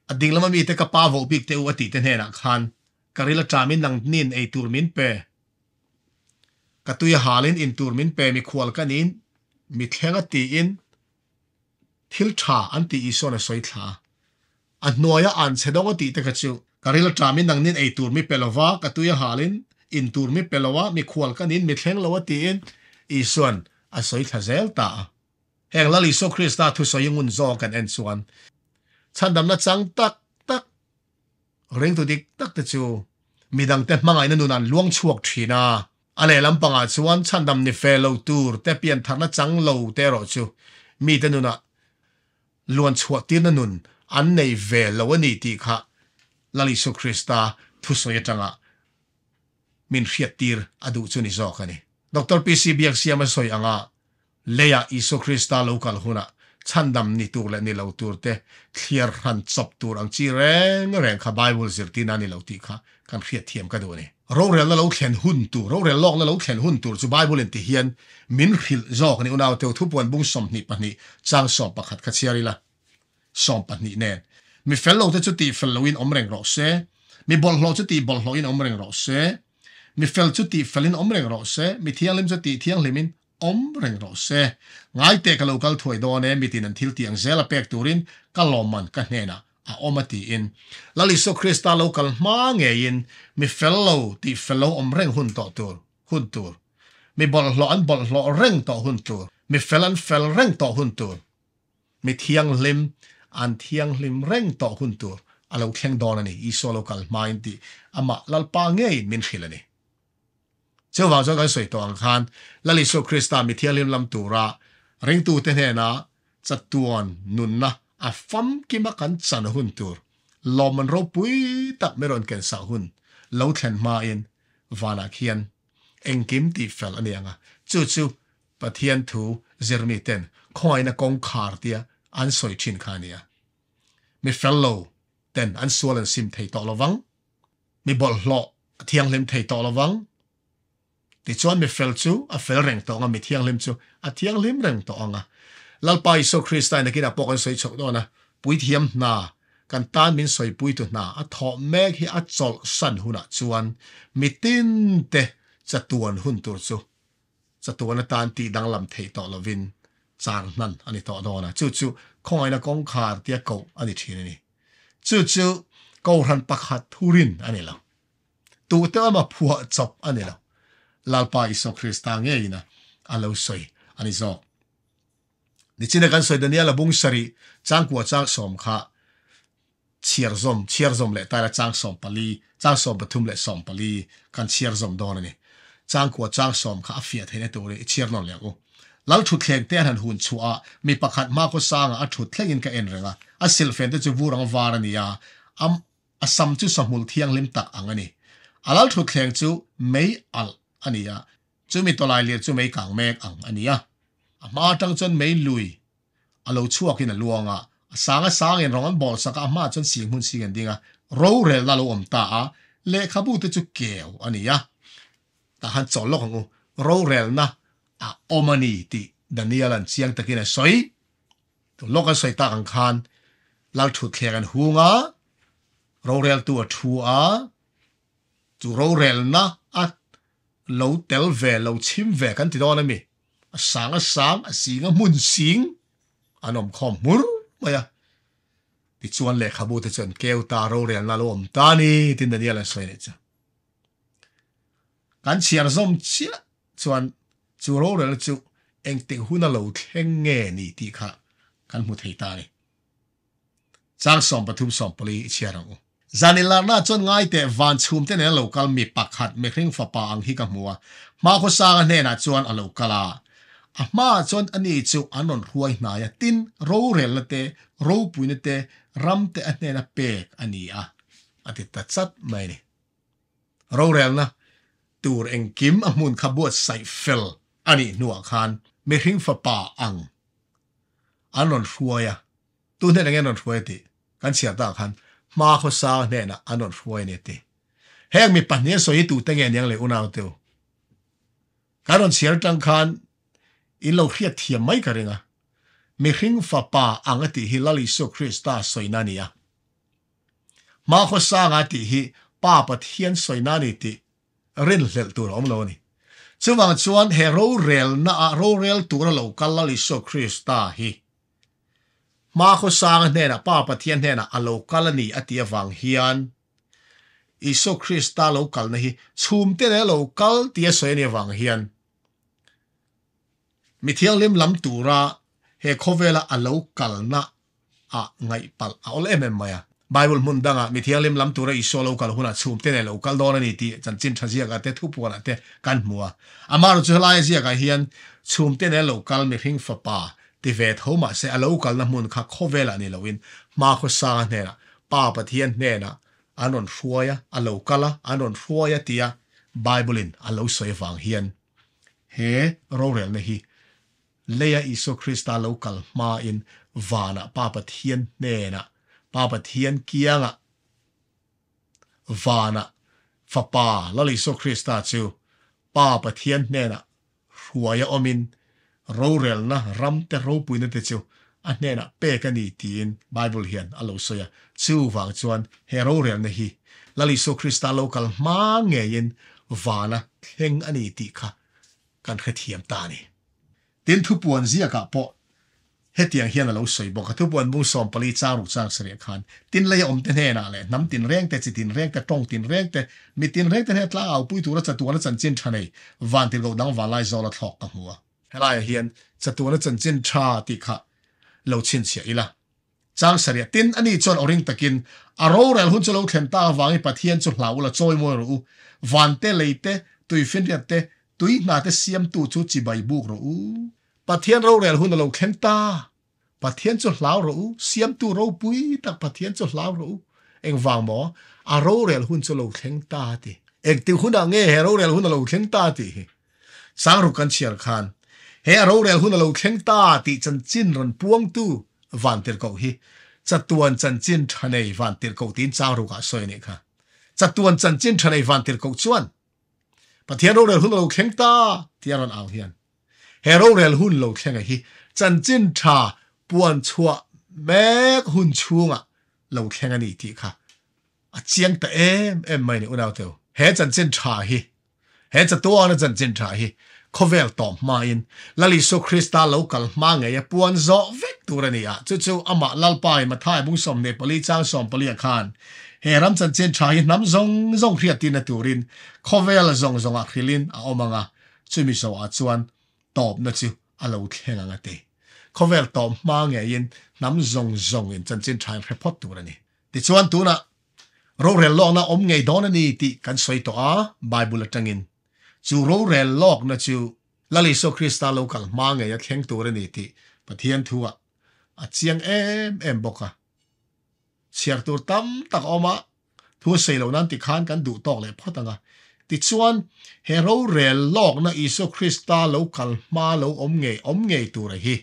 อดีลมมีเตกับปาวอบิกเตอวติเตเนนักฮันกะริลจามินนังนินไอตูมินเปกะตุยฮาลินอินตูมินเปมีควอลกันอินมีเทงตีอินทิลชาอันตีอิโซนสวยชาอันนัวยาอันเสดงตีเตกับจิวกะริลจามินนังนินไอตูมินเปลววากะตุยฮาลินอินตูมินเปลววามีควอลกันอินมีเทงลวตีอินอีส่วนอาศัยทะเซลตาแห่งลลิโซคริสตาทุสยงุนจอกันเอนส่วนฉันดำนัดจังตักตักเร่งตัวดิกตักตะจูมีดังเต็มมังไงนั่นนันล่วงชวกทีนาอะไรลำปังอา่วนฉันดำนิเฟลตูร์แต่เปลี่ยนทางนัดจังเลวเตอรอจูมีแต่นุนะล้วนชวกตีนั่นนุนอันในเวลวันนี้ตีค่ะลลิโซคริสตาทุสยจังอะมินเฟียตีร์อดูจุนิจอกันนี่ Dr. PC biak siam soi anga leya iso krista local huna chandam ni tur le ni lo tur te clear han chop tur ang chi reng reng kha bible zirtina ni lo ti kha kan khia thiam ka do ni ro rel na lo thlen hun tu ro rel lok na lo thlen hun tur chu bible en ti hian min khil jok ni unaw te thu pon bung som ni pa ni chang som pakhat kha chiari la som pa ni nen mi fellow te chu ti fellow in omreng ro se mi bol hlo chu ti bol hlo in omreng ro se mifel fel ti felin omreng ro se mi thianglim chu ti thianglimin omreng ro se ngai te ka lokal thoi do ne mi tin an thil tiang zela pek turin ka loman ka a omati in lali so krista lokal ma nge in mi fello ti fellow omreng hun to tur hun tur mi bol lo an bol lo reng to hun tur mi felan fel reng to hun tur mi thiang lim an thiang lim reng to hun tur alo khleng don ani isolokal mind ti ama lalpa ngei min khilani chứ vào cho cái sợi toàn khan là lịch số Krista mi thiên liêm lâm tù ra ring tu tên hẹn á chặt tuôn nun na à phấm kim bắc cắn sàn hun tur lò mình rô bùi tạc mê rộn kèn sạo hun lâu thèn ma in và là khiên anh kiếm tì phèl anh em à chú chú bà thiên thú dìr mi tên khói na công khár tìa an soi chín khan ya mi phèl lâu tên an suol lên sim thầy tọ lo vắng mi bọl lọ thiang lem thầy tọ lo vắng ti cho mi fel chu a phải rèn to nga mi thiang lim chú, a thiang lim reng to nga lalpa iso kristai na bọc pokan soi chok đó na pui thiam na kan tan min soi pui tu na a tho mek hi a chol san huna chuan mi tin te chatuan hun tur chu chatuan na tan ti dang lam thầy to lovin chang nan ani to do na chu chu khoi na kong khar tia ko ani thin ni chu chu ko ran pakhat thurin ani lo tu te ma phua anh ani lo lalpa iso Krista ngayon alaw soy aniso. Ni chinakan soy Daniel abung sari chang kuwa chang som kha chiar zom chiar zom le tara chang som pali chang som batum le som pali kan chiar zom don ni chang kuwa chang som kha afia thene to re chiar non le ko lal thu thleng te han hun chua mi pakhat ma ko sang a thu thlengin ka en renga a silfen te chu wurang warania am asam chu samul thiang lim tak angani alal thu thleng chu mei al อันนี้อะจุมีตัวลายเลียจุไม่กางแมกอังอันนี้อะมาตั้งจนไม่ลุยอารมณ์ชั่วกินอลวงอ่ะสางสางเงินรองอนบอลสักอามาจนเสียงหุ่นเสียงดิ่งอ่ะรู้เรื่องเราอมตาเลขาบุตรจุเกลอันนี้อ่ะแต่หันจอดลกของรู้เรื่องนะอ่ะอมานีติดันิเอลันเสียงตะกินสวยตัวลูกก็สวยตากังคันเราถูกแข่งยกันหูงอะรู้เรื่องตัวทัวจู่รู้เรื่องนะเราเตลเวลเราชิมเวกันติดอะไรไหมสังสังสิงมุนสิงอันอมคอมมุรมาติดชวนเลขาบุตรจนเกวตารเรียนนั่งอมตานีติดเดียร์เลยสวยเลยจ้ะการเชียร์ส้มเชียร์ชวนจูรเรียนจูเองติดหุ่นเ่าเข่งเงี้ยนี่ที่ข้าการมุทิตาเลยจากสองประตูส่งไปเชียร์เรา zanila na chon ngai te van chhum te ne local mi pakhat me khring fa pa ang hi ka mua ma kho sa ne na chon a lokala a ma chon ani chu anon ruai na ya tin ro rel te ro puin te ram te ane na pek ani a ati ta chat mai ni ro rel na tur eng kim amun khabuat sai fel ani nuwa khan me khring fa pa ang anon ruaya tu ne ngen anon ruai ti kan sia ta khan มาขสาเนี่ยนะอันนั้นช่วยเนี่ยตีแหงมีปัญญาสอยตูแต่งเงี้ยเลยอุณาเตียวการันเสียตังคันอินเราเครียดเทียมไม่กันเลยนะมีขิงฟ้าป่าอังติฮิลลิสุคริสตาสอยนันนี่มาขสาอังติฮิป้าปะเทียนสอยนันนี่ตีเรื่องเลตัวเ้าเรานี่ซึ่งบางส่วนเฮโรเรลนะโรเรลตัวเรากัลลิสุคริสตาฮี ma ko sang ne na pa pathian ne na alo kalani atia wang hian iso krista lo kal na hi chhum te ne lo kal tia soi ne wang hian mi thiang lim lam tura he khovela alo kal na a ngai pal a ol em em maya bible mun danga mi thiang lim lam tura iso lo kal huna chhum te ne lo kal don ani ti chan chin thazia ga te thu pu na te kan mua amar chu lai zia ga hian chhum te ne lo kal mi hing fa pa ที่เวทโฮมาเสียลูกกันนั่นมันขาดเวลานี่ละวินมาคุสางเนี่ยนะป้าปะเทียนเนี่ยนะอันนนท์วยอะลูกกันละอันนนท์วยอที่อะไบเบิลินอัลูกสวยฟังเฮียนเฮ่ราเรลยนนี่เลียอิสุคริสต์ลูกกันมาอินวานะป้าปะเทียนเนี่ยนะป้าปะเทียนเกี้ยงะวานะฟ้าป้าลลิสุคริสต์จิวป้าปะเทียนเนี่ยนะรวยอมินรูเรลนะรัมเต่รูปุ่นั่นเดีิวอันนี้นะเป็กันนี่ทีนไบเบิลเฮียนอโลเซียชซิวฟังชวนเฮโรเรลนะฮีลาลิโซคริสตาโลกาลมาเงยินวานะเฮงอันนี้ตีค่ะกันขัดเทียมตานี่ตินทุบวนเสียกับปอเฮตียงเฮียนอโลเซียบอกทุบวนมุ่งส่งปลีจารุจ้างเสียขันตินเลยอมตินเฮน่าเลยน้ำตินเรงแต่จิตินเรงแต่ตรงตินเรงแต่มีตินเรงแต่เฮตลาเอาปุยตัวละจัตัวละจันจินชทนายวานที่เราดังวานไล่จอละทอกกันหัวเฮลายเฮียนจะตัวนั้นจันจินชาติค่ะเราเชินเฉียอีละจางเสียตินอันนี้จนอริงตะกินอารมณ์เรื่องหุ่นจะเราเข็มตาวางอีปะเทียนจุดล่าวละจอยมวยรู้วันเตะเลยเตะตุยฟินเรียเตะตุยนาเตะเสียมตูชุจิใบบุกรู้ปะเทียนเราเรื่องหุ่นเราเข็มตาปะเทียนจุดล่าวรู้เสียมตูเราปุยตักปะเทียนจุดล่าวรู้เอ็งวางหมออารมณ์เรื่องหุ่นจะเราเข็มตาตีเอ็งติวหุ่นเองเงี้ยเราเรื่องหุ่นเราเข็มตาตีสร้างรูปกันเชียร์คานเฮอรูเรลหุนเราเข่งตาที่จันจินรันพวงตู่วันติรกฮีจัตวันจันจินทนายวันติรกตินจารุกาสวยนี่ค่ะจัตวันจันจินทนายวันติรกชวนปัทเทอรูเรลหุนเลาเข่งตาทียรันเอาเฮียนเฮโรูเรลหุนเลาเข่งฮีจันจินชาปวนชัวแมกหุนชูงอ่ะเราเข่งอันนี้ทีค่ะเจียงแต่เอ็มเอ็มไม่เนี่ยอุณาเตวเฮจันจินชาฮีเฮจัตวันจันจินชาฮีขเวลตอมมาอินลลิสุคริสตาลูกัลมางไงปวนจอเวกตูเรนียจู่ๆอามาลลปายมาท้ายบุงสมเนปลีจ้างสมปลีอาคานเฮรัมจันเจนชายน้ำจงจงเรียตินตูรินขเวลจงจงอักริลินอาอมังะจู่มิสวาจวนตอบนะจู่อาลูกเฮงังเตขเวลตอมมางไยินน้ำจงจงอินจันเจนชายเพพตูเรนีติดชวนตูนะโรเรลลองนะอมเงยดอนนี่ติกันสวยตัวอไบบุลจังอิน chu ro re lok na chu la li so krista lo kal ma nge ya kheng tu re ni ti pathian thua a à chiang em em boka à. siar tur tam tak oma thu sei lo nan ti khan kan du tok le phatanga à ti chuan he ro re lok na iso krista lo kal ma lo om nge om nge tu re hi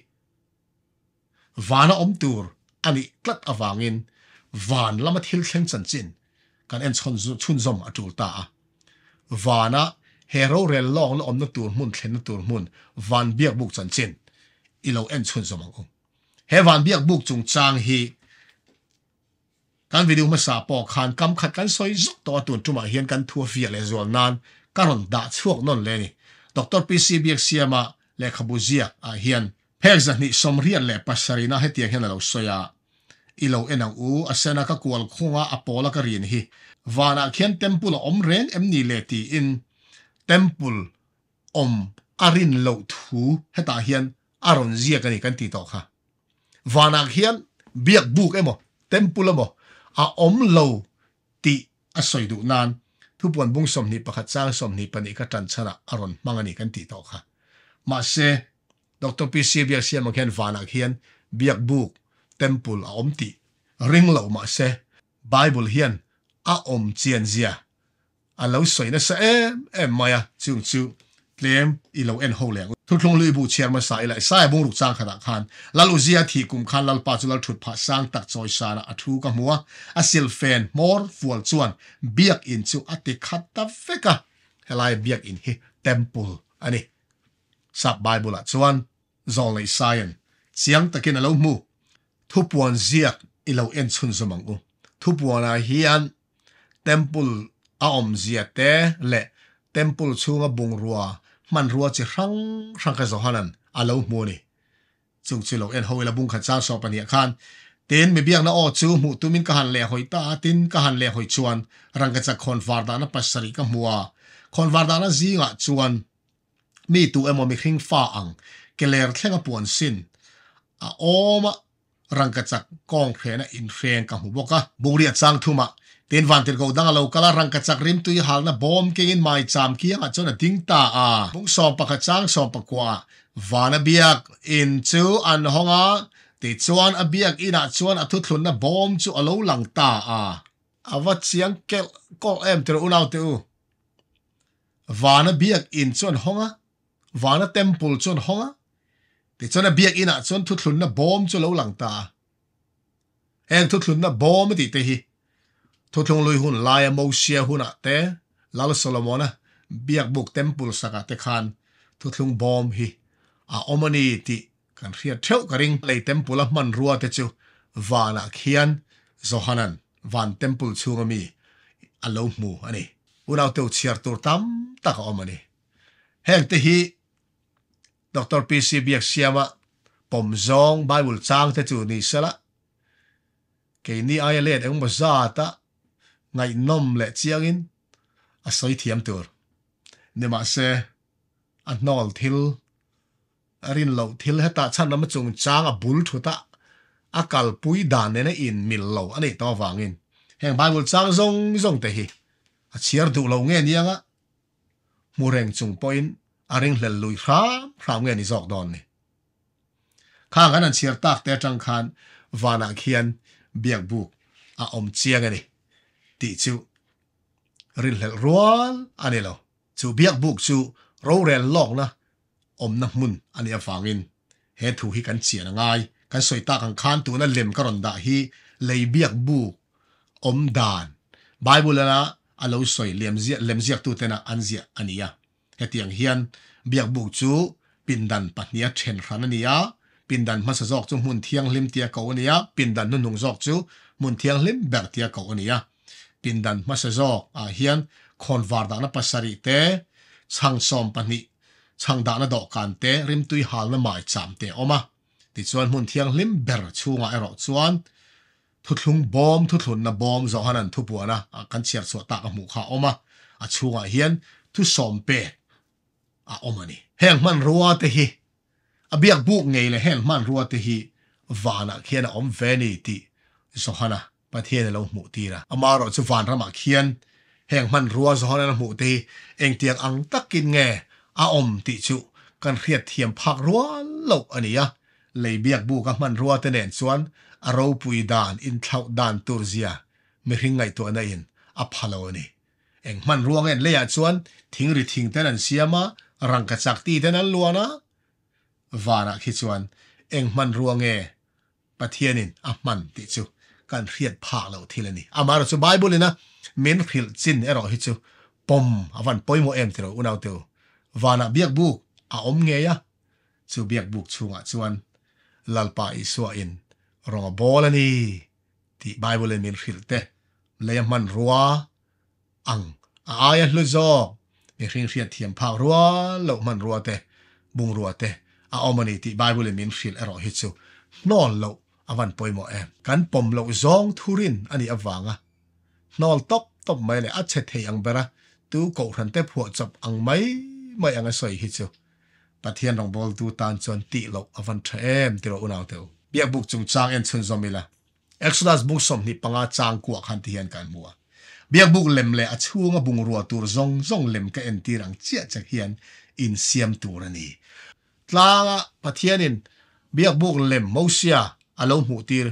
vana om tur ani tlat awangin van lama thil thleng chan chin kan en chon chun zom atul ta vana เฮโร่เรลลองนอมนตัูมุนเทนตัูมุนวันเบียกบุกจันเชนอีเราเอ็นชวนสมังองเฮวันเบียกบุกจงจางฮีการวิดีโอมาสาปอกขานกำขัดกันซอยจุกต่อตุนจุมาเฮียนกันทัวเฟียเลยส่วนนั้นการอนดาช่วงนันเลยนี่ดรพีซีเบียกเซียมาเลขบุเซียอาเฮียนเพิกจันนี่สมเรียนเลปัสรีนาให้เตียงเฮนเราสอยาอีเราเอ็นอูอาเซนักกวลคงอาอโปลกเรียนฮีวานาเขียนเต็มปุ่นอมเรนเอ็มนีเลตีอิน temple om arin lo thu heta hian aron zia kan kan ti to kha vanak hian biak buk emo temple emo a om lo ti a soi du nan thu pon bung som ni pakhat chang som ni pani ka tan chana aron mangani kan ti to kha ma se dr pc biak siam kan vanak hian biak buk temple a om ti ring lo ma se bible hian a om chian zia 啊老水呢是誒誒唔係啊，อเอ l า i m 一路 e n เล靚。ทุกลงลุอบูเชียร์มาสายหลใสยบงลูกจ้างขนาดคันลาลูเซียที่กลุ่มคันลาปาจุลถุดผาสร้างตัดซอยซาลอัทูกับมัวอาเซิลเฟนมอร์ฟัวจวนเบียกอินจูอัติคัตตาเฟกะเฮลายเบียกอินเฮเทมเพลอันนี้สับไบเบิลจวนจอลใสไซน์เสียงตะกินเราหมูทุบวันเซียกอีเราเอ็นชุนสมังอุทุบวันอาฮิยนเทมเพลอาอมเสียเตะเล่เต็มปุลชูงบุงรัวมันรัวจีรังรังกระสอนั้นอาลูมูนี่จงชิลกเอ็นฮาเวลาบุงขันซาสอปันเนียคันเต็นไม่เบียงนะออชูหมุตุมินกหันเล่หอยตาตินกหันเล่หอยชวนรังกระจกคอนฟาร์ดานะปัสสริกมัวคอนฟาร์ดานะจีงะชวนมีตัวเอ็มมีคริงฟ้าอังเกลเลอร์เคงกระปวนสินอาอมรังกระจักกองแพนะอินเฟนกับหูบอกะบุรีจังทุมา tin van tir go dang lo kala rang ka chak rim tui hal na bom ke in mai cham ki anga chona ting ta à. a bung som pa kha chang som pa kwa vana biak in chu an honga ti chuan a biak in a chuan a thu thlun na bom chu alo lang ta à. a awa chiang kel ko em tir unaw te u vana biak in chuan honga vana temple chuan honga ti chuan a biak in a chuan thu thlun na bom chu lo lang ta à. heng thu thlun na bom ti te hi ททงลุยหุ่นลายมเชียหุ่นอะเตลาลโซโลมอนะเบียกบุกเต็มปุลสกะเตคานทุทงบอมฮีอาอมนีติกันเรียเทวกริงเลยเต็มปุลมันรัวเตจูวานักเฮียนโซฮานันวันเต็มปุลชูงมีอัลลอฮ์มูอันนี้อุณเอาเตวเชียร์ตัวตั้มตักอมนีเฮกเตฮีดรพีซีเบียกเชียมะปมจองไบเบิลจางเตจูนี่สละเกนี่อายเลดเอ็งมาซาตะ ngai nom le chiangin a soi thiam tur nema se a nol thil a rin lo thil heta chan nam chung chang a bul thuta a kal pui dan ne in mil lo ani to wangin heng bangul chang zong zong te hi a chiar du lo nge nianga mureng chung poin a ring hlel lui ram ram nge ni zok don ni khang an an chiar tak te chang khan wana khian biak buk a om chiang ani ตีจูริลเลร์รอนอันนี้เหรอจูเบียกบุกจูโรเรนล็อกนะอมนักมุนอันนี้ฟังอินเหตุที่กันเสียนง่ายกันสวยตากันคานตัวนั้นเลียมกระดอนด่าฮีเลยเบียกบุกอมดานไบเบิลนะอันเราสวยเลียมเสียเลียมเสียตัวเต็นะอันเสียอันนี้อ่ะเหตียงเฮียนเบียกบุกจูปินดันปัตเนียเชนครานันนี้อ่ะปินดันมาสะจอกจูมุนเทียงเลียมเตียเกาอันนี้อ่ะปินดันนุ่งจอกจูมุนเทียงเลียมแบกเตียเกาอันนี้อ่ะปินดันมาเซจออาเฮียนคอนวาร์ดานะปัสริเตช่างซอมปนิช่างดานะดอกกันเตริมตุยฮาลไม่จำเตออมาติ่วนมุนเทียงลิมเบอร์ชวงาเอรอดส่วนทุทลุงบอมทุทลุนนะบอมจอฮันันทุบัวนะอากันเชียร์สวดตากหมูขาออมาอชวงาเฮียนทุซอมเปอาออมานี่แห่งมันรัวเตฮีอเบียกบุกไงเลยแห่งมันรัวเตฮีวานะเฮียนออมเวนิติจอฮันาประเทศเราหมู่ตีละอามารถสฟานธรรมเขียนแห่งมันรัวซ้อนหมู่ตีเองเตียงอังตักกินแง่อาอมติจุ กันเครียดเทียมพักรัวหลกอันนี้อะเลยเบียกบูกับมันรัวตตเนนสวนอารปุยดานอินเทาดานตุรเซียไม่ริงไงตัวนั่นอพาโลนี่เองมันรัวเงินเลยสชวนทิ้งหรือทิ้งแตนันเสียมารังกระจักตีแตนันลัวนะวาระคิดสวนเองมันรัวเงประเทศนินอัมันติจุ kan riat phak lo thilani amaro chu bible ina min khil chin ero hi chu pom avan poimo em tiro unau te wana biak buk a om nge ya chu biak buk chunga chuan lalpa isua in ronga bolani ti bible min khil te leya man ruwa ang a aya hluzo mi khing riat thiam phak ruwa lo man ruwa te bung ruwa te a omani ti bible min khil ero hi chu non lo avan poimo em kan pom lo zong thurin ani awanga nol top top mai le ache thei ang bera tu ko ran te phu chop ang mai mai anga soi hi chu pathian rong bol tu tan chon ti lo avan tha em ti ro unaw teu biak buk chung chang en chun zomila exodus buk som ni panga chang ku khan ti hian kan mua biak buk lem le achunga bung ruwa tur zong zong lem ka en ti rang chia chak hian in siam tur ani tlanga pathianin biak buk lem mosia alo mu tir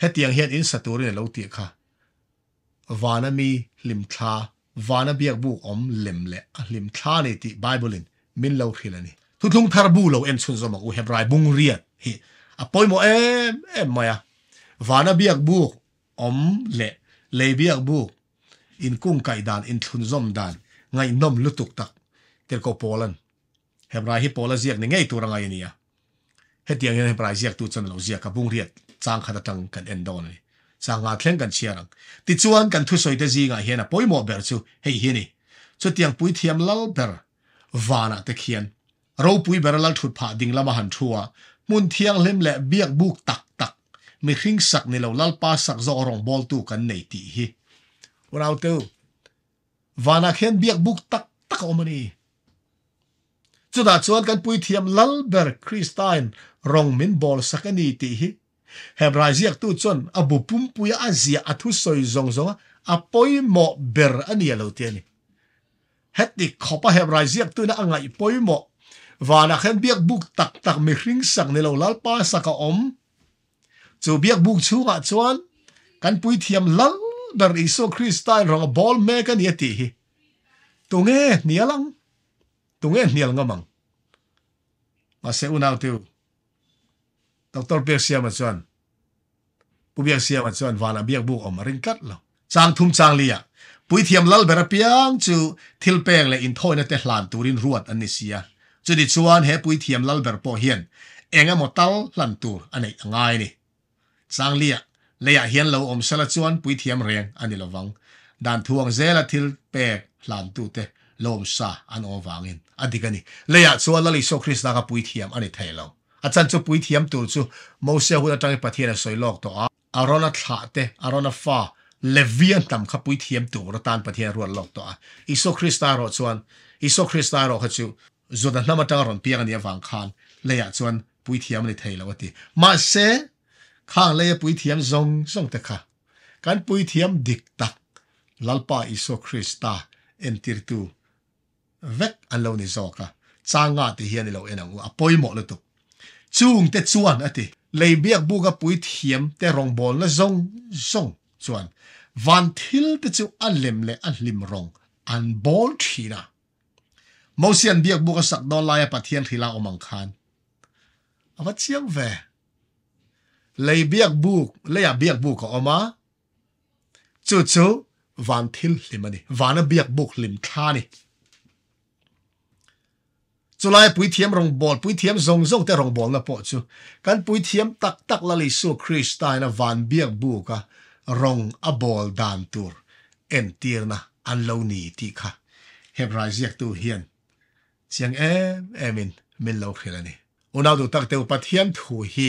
he tiang hian in saturin lo ti kha vana mi lim tha vana biak bu om lem le lim tha le ti bible in min lo khilani thu thung thar bu lo en chun zoma u hebrai bung ria. hi apoi mo em em maya vana biak bu om le le biak bu in kung kai dan in thun zom dan ngai nom lutuk tak tel ko polan hebrai hi pola ziak ni ngai turanga inia hết tiếng hiện hebrai ziak tu chon lo ziak ka bung riat chang khata tang kan en don ni sang nga cần kan chiarang ti chuan cần thu soi te zi nga hian a poimo ber chu hei hi ni chu tiang pui thiam lal ber vana te khian ro pui ber lal thut phá ding làm han thua mun thiang lem le biak buk tak tak mi khing sak ni lo lal pa sak zo rong bol tu kan nei ti hi urau tu vana khian biak buk tak tak omani chu da chuan kan pui thiam lal ber christine rong min bol sakani ti hi hebraiziak tu chon abu pum puya azia athu soi zong zong a poi mo ber ani alo ti ani heti khopa hebraiziak tu na angai poi mo wana khen biak buk tak tak mi hring sak ne lo lal pa saka om chu biak buk chu ga chuan kan pui thiam lal dar iso kristai rong bol me kan ye ti hi tu nghe nia lang ngamang ma se unau tu ตอตอเปียกเสียมาชวนผู้เปียกเสียมาชวนวานาเบียกบุกออกมาริงกัดเราจางทุ่มจางเลียปุ้ยเทียมลัลเบรเปียงจูทิลเปงและอินโทยนะเตหลานตูรินรวดอันนี้เสียจุดิชวนเฮปุ้ยเทียมลัลเบรปอเฮียนเองอะมอตัลหลันตูอันนี้ยังไงนี่จางเลียเลีอยากเห็นเราอมสลัะชวนปุ้ยเทียมเรียงอันนี้ระวังดันทวงเซละทิลเปกหลันตูเตลมซาอันอวังอินอันดีกันนี่เลีอยสกชวนลลิโซคริสต์นับปุ้ยเทียมอันนี้เทลงอาจารย์จะปุ้ยเทียมตัวจูมอเสียหุ่นจังประเทียนสวยโลกตัวอารอนัทหาเตอารอนัฟาเลเวียนต่ำขับปุ้ยเทียมตัวรตานประเทียนรวนลอกตัวอิโซคริสตารอจวนอิโซคริสตารอขจูจวนนั้นมาจังรอนเปียกันเนี่ยฟังคานเลยชวนปุ้ยเทียมเลยเทแล้วที่มาเสข้างเลยปุ้ยเทียมซงซงตะค่ะการปุ้ยเทียมดิกตักลัลปาอิโซคริสตาเอ็นติรตูเวกอันเลวนิจอกะจางงาติเฮียนเลวเอ็นังอุอปอยหมดเลยตุก chung te chuan ati lei biak buka pui thiam te rong bol la zong zong chuan van thil te chu a lem le a lim rong an bol thina mosian biak buka sak don lai pa thian thila omang khan awa chiang ve lei biak buk leia biak buk ko oma chu chu van thil limani vana biak buk lim thani จุลายปุยเทียมรองบอลปุยเทียมทรงทรงแต่รองบอลนะปอจูกันปุยเทียมตักตักละลิสูคริสตายนะวันเบียกบูกะรองอบอลดานตัวเอ็นเตียนะอันเลวนีที่ค่ะเฮบรายเรียกตัวเฮียนเสียงเอ็มเอ็มินมินเลวขึ้นนี่อุณาดูตักเตวปัทเทียมถูฮี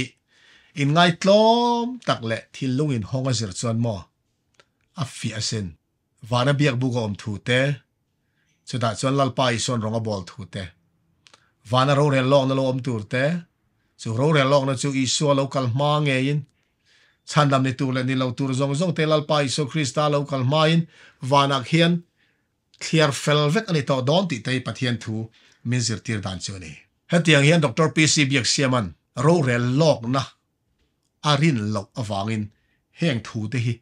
อินไงตลอมตักเละที่ลุงอินห้องเอรยจวนมออัฟฟิอาเซนวานเบียกบูกอมถูเตจุดาจวนลลปายส่วนรองอบอลถูเต và vana ro ren lok na lo om tur te chu ro ren lok na chu isu lo kal ma nge in chan dam ni tu le ni lo tur zong zong te lal pa isu krista lo kal ma in vana khian clear fel vek ani to don ti te pathian thu min zir tir dan chu ni hetiang hian dr pc biak siaman ro ren lok na arin lok awangin hẹn thu te hi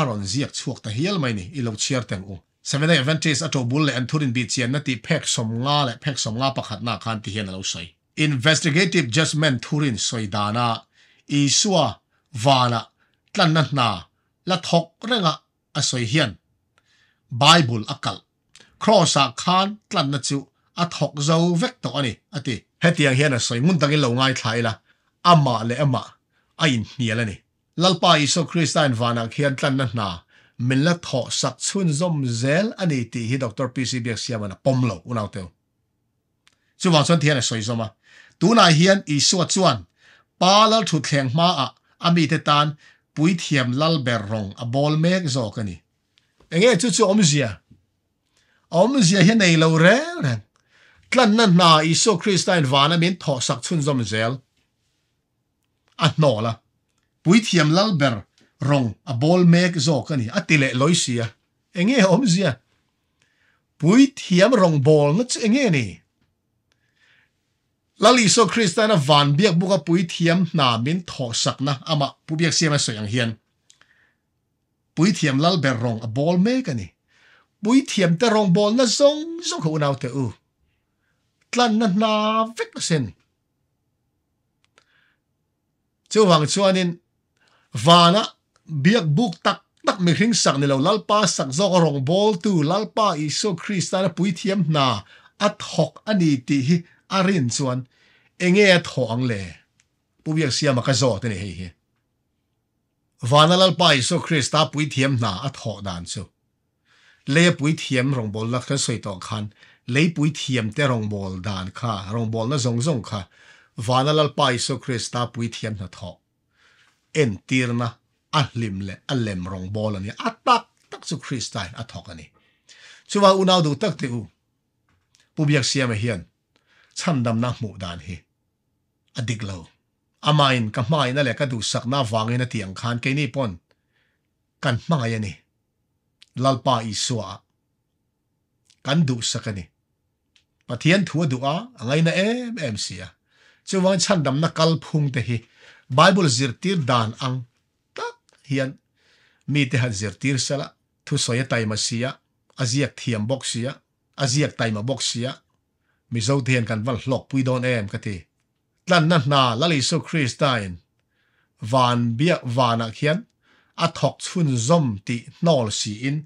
aron ziak chuak ta hial mai ni lâu chiar teng u về seven day advantage ato bul le anthurin bi chian na ti phek somnga le phek somnga pakhat na khan ti hian alo soi investigative judgment thurin soidana isua vana tlan na na la thok renga asoi hian bible akal cross a khan tlan na chu a thok zo vek to ani ati hetiang hian asoi mun tangi lo ngai thlai la ama le ama ain hnial ani lalpa iso christian vana khian tlan na na mình là thọ sắc chun zom zel ani ti hi doctor pc biak siam na pom lo unau teu chu wang son thian soi zoma tu na hian i suat chuan pa la thu thleng ma a ami te tan pui thiam lal ber rong a bol mek zo kani chú chu chu om zia om zia hian nei lo re ren tlan na na i so christian anh min thọ sắc chun zom zel a nola pui thiam lal ber rong a ball mek zo kani a tile loisia enge om zia pui thiam rong ball na enge ni lali so kristana van biak buka pui thiam na min tho sak na ama pu biak siam e so yang hian pui thiam lal ber rong a ball mek ani pui thiam te rong ball na zong zo ko nau te u tlan na na vek sen chu wang chuanin vana บียกบุกตักตักมีคริงสักนี่เราลัลปาสักจอกรองบอลตูลัลปาอิสุคริสต์นะปุยเทียมนาอัดหกอันนี้ที่อารินส่วนเองเอทองเล่ปุบียกเสียมากระจอกเนี่ยเฮ้ยวานาลัลปาอิสุคริสต์ปุยเทียมนาอัดหกนานสุเลยปุยเทียมรองบอลลักษณะสวยต่อคันเลยปุยเทียมแต่รองบอลดานค่ะรองบอลน่ะจงจงค่ะวานาลัลปาอิสุคริสต์ปุยเทียมนาทอกเอ็นตีร์นะ ahlim le alem rong bol ani atak tak su kristai athok ani chuwa unaw du tak te u pubiak siam e hian chandam na mu dan hi adik lo amain ka mai na le ka du sak na wang na tiang khan ke ni pon kan mai ani lalpa iswa kan du sak ani pathian thua du a angai na em em sia chuwan chandam na kal phung te hi bible zirtir dan ang hian mi te han zir tir sala thu soya taima sia aziak thiam bok sia aziak taima bok sia mi zo thian kan wal hlok pui don em ka ti tlan na na lali so christine van bia vana khian a thok chun zom ti nol si in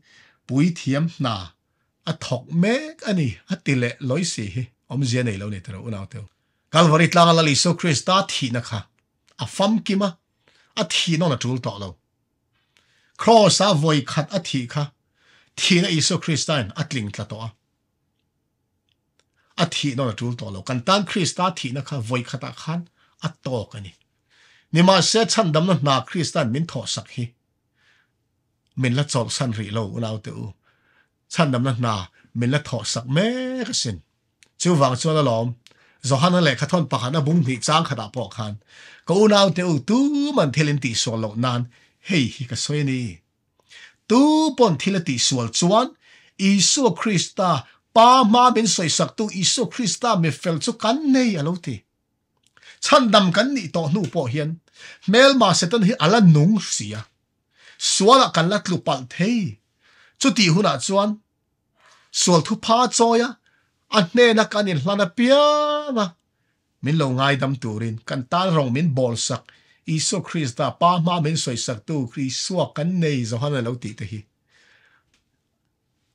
pui thiam na a thok mek ani atile loi si hi om zia nei lo ni tro unaw teo kalvari tlang lali so christa thi na kha a fam kima a thi no na tul to lo ครอสาวยขัดอธิค่ทีนอิสุคริสตันอัดลิงตะตัวอธินอนจูตัวลกันตันคริสตาทีนะคะวยขัดขันอัตโตกันนี่นิมาเซีชันดัมนนาคริสตันมินทอสักฮีมินละจอดสันรีโลเราเตอชันดัมนนามินละทอสักแม่กสินจิวังจวนลอมโหฮันเลขัดอนปะขันบุ้งหิจางขัดปอกขันก็อุนาวเตอตู้มันเทลินติสโวลกนาน hei hi ka soi ni tu pon thila ti sual chuan isu krista pa ma ben soi sak tu isu krista me fel chu kan nei alo ti chan dam kan ni to nu po hian mel ma setan hi ala nung sia suala kan la tlu pal thei chu ti huna chuan sual thu pa choya an ne na kan in hlana pia na min lo ngai dam turin kan tal rong min bol sak Isu Krista pa ma men soi sak tu Isu kan nei zo han lo ti te hi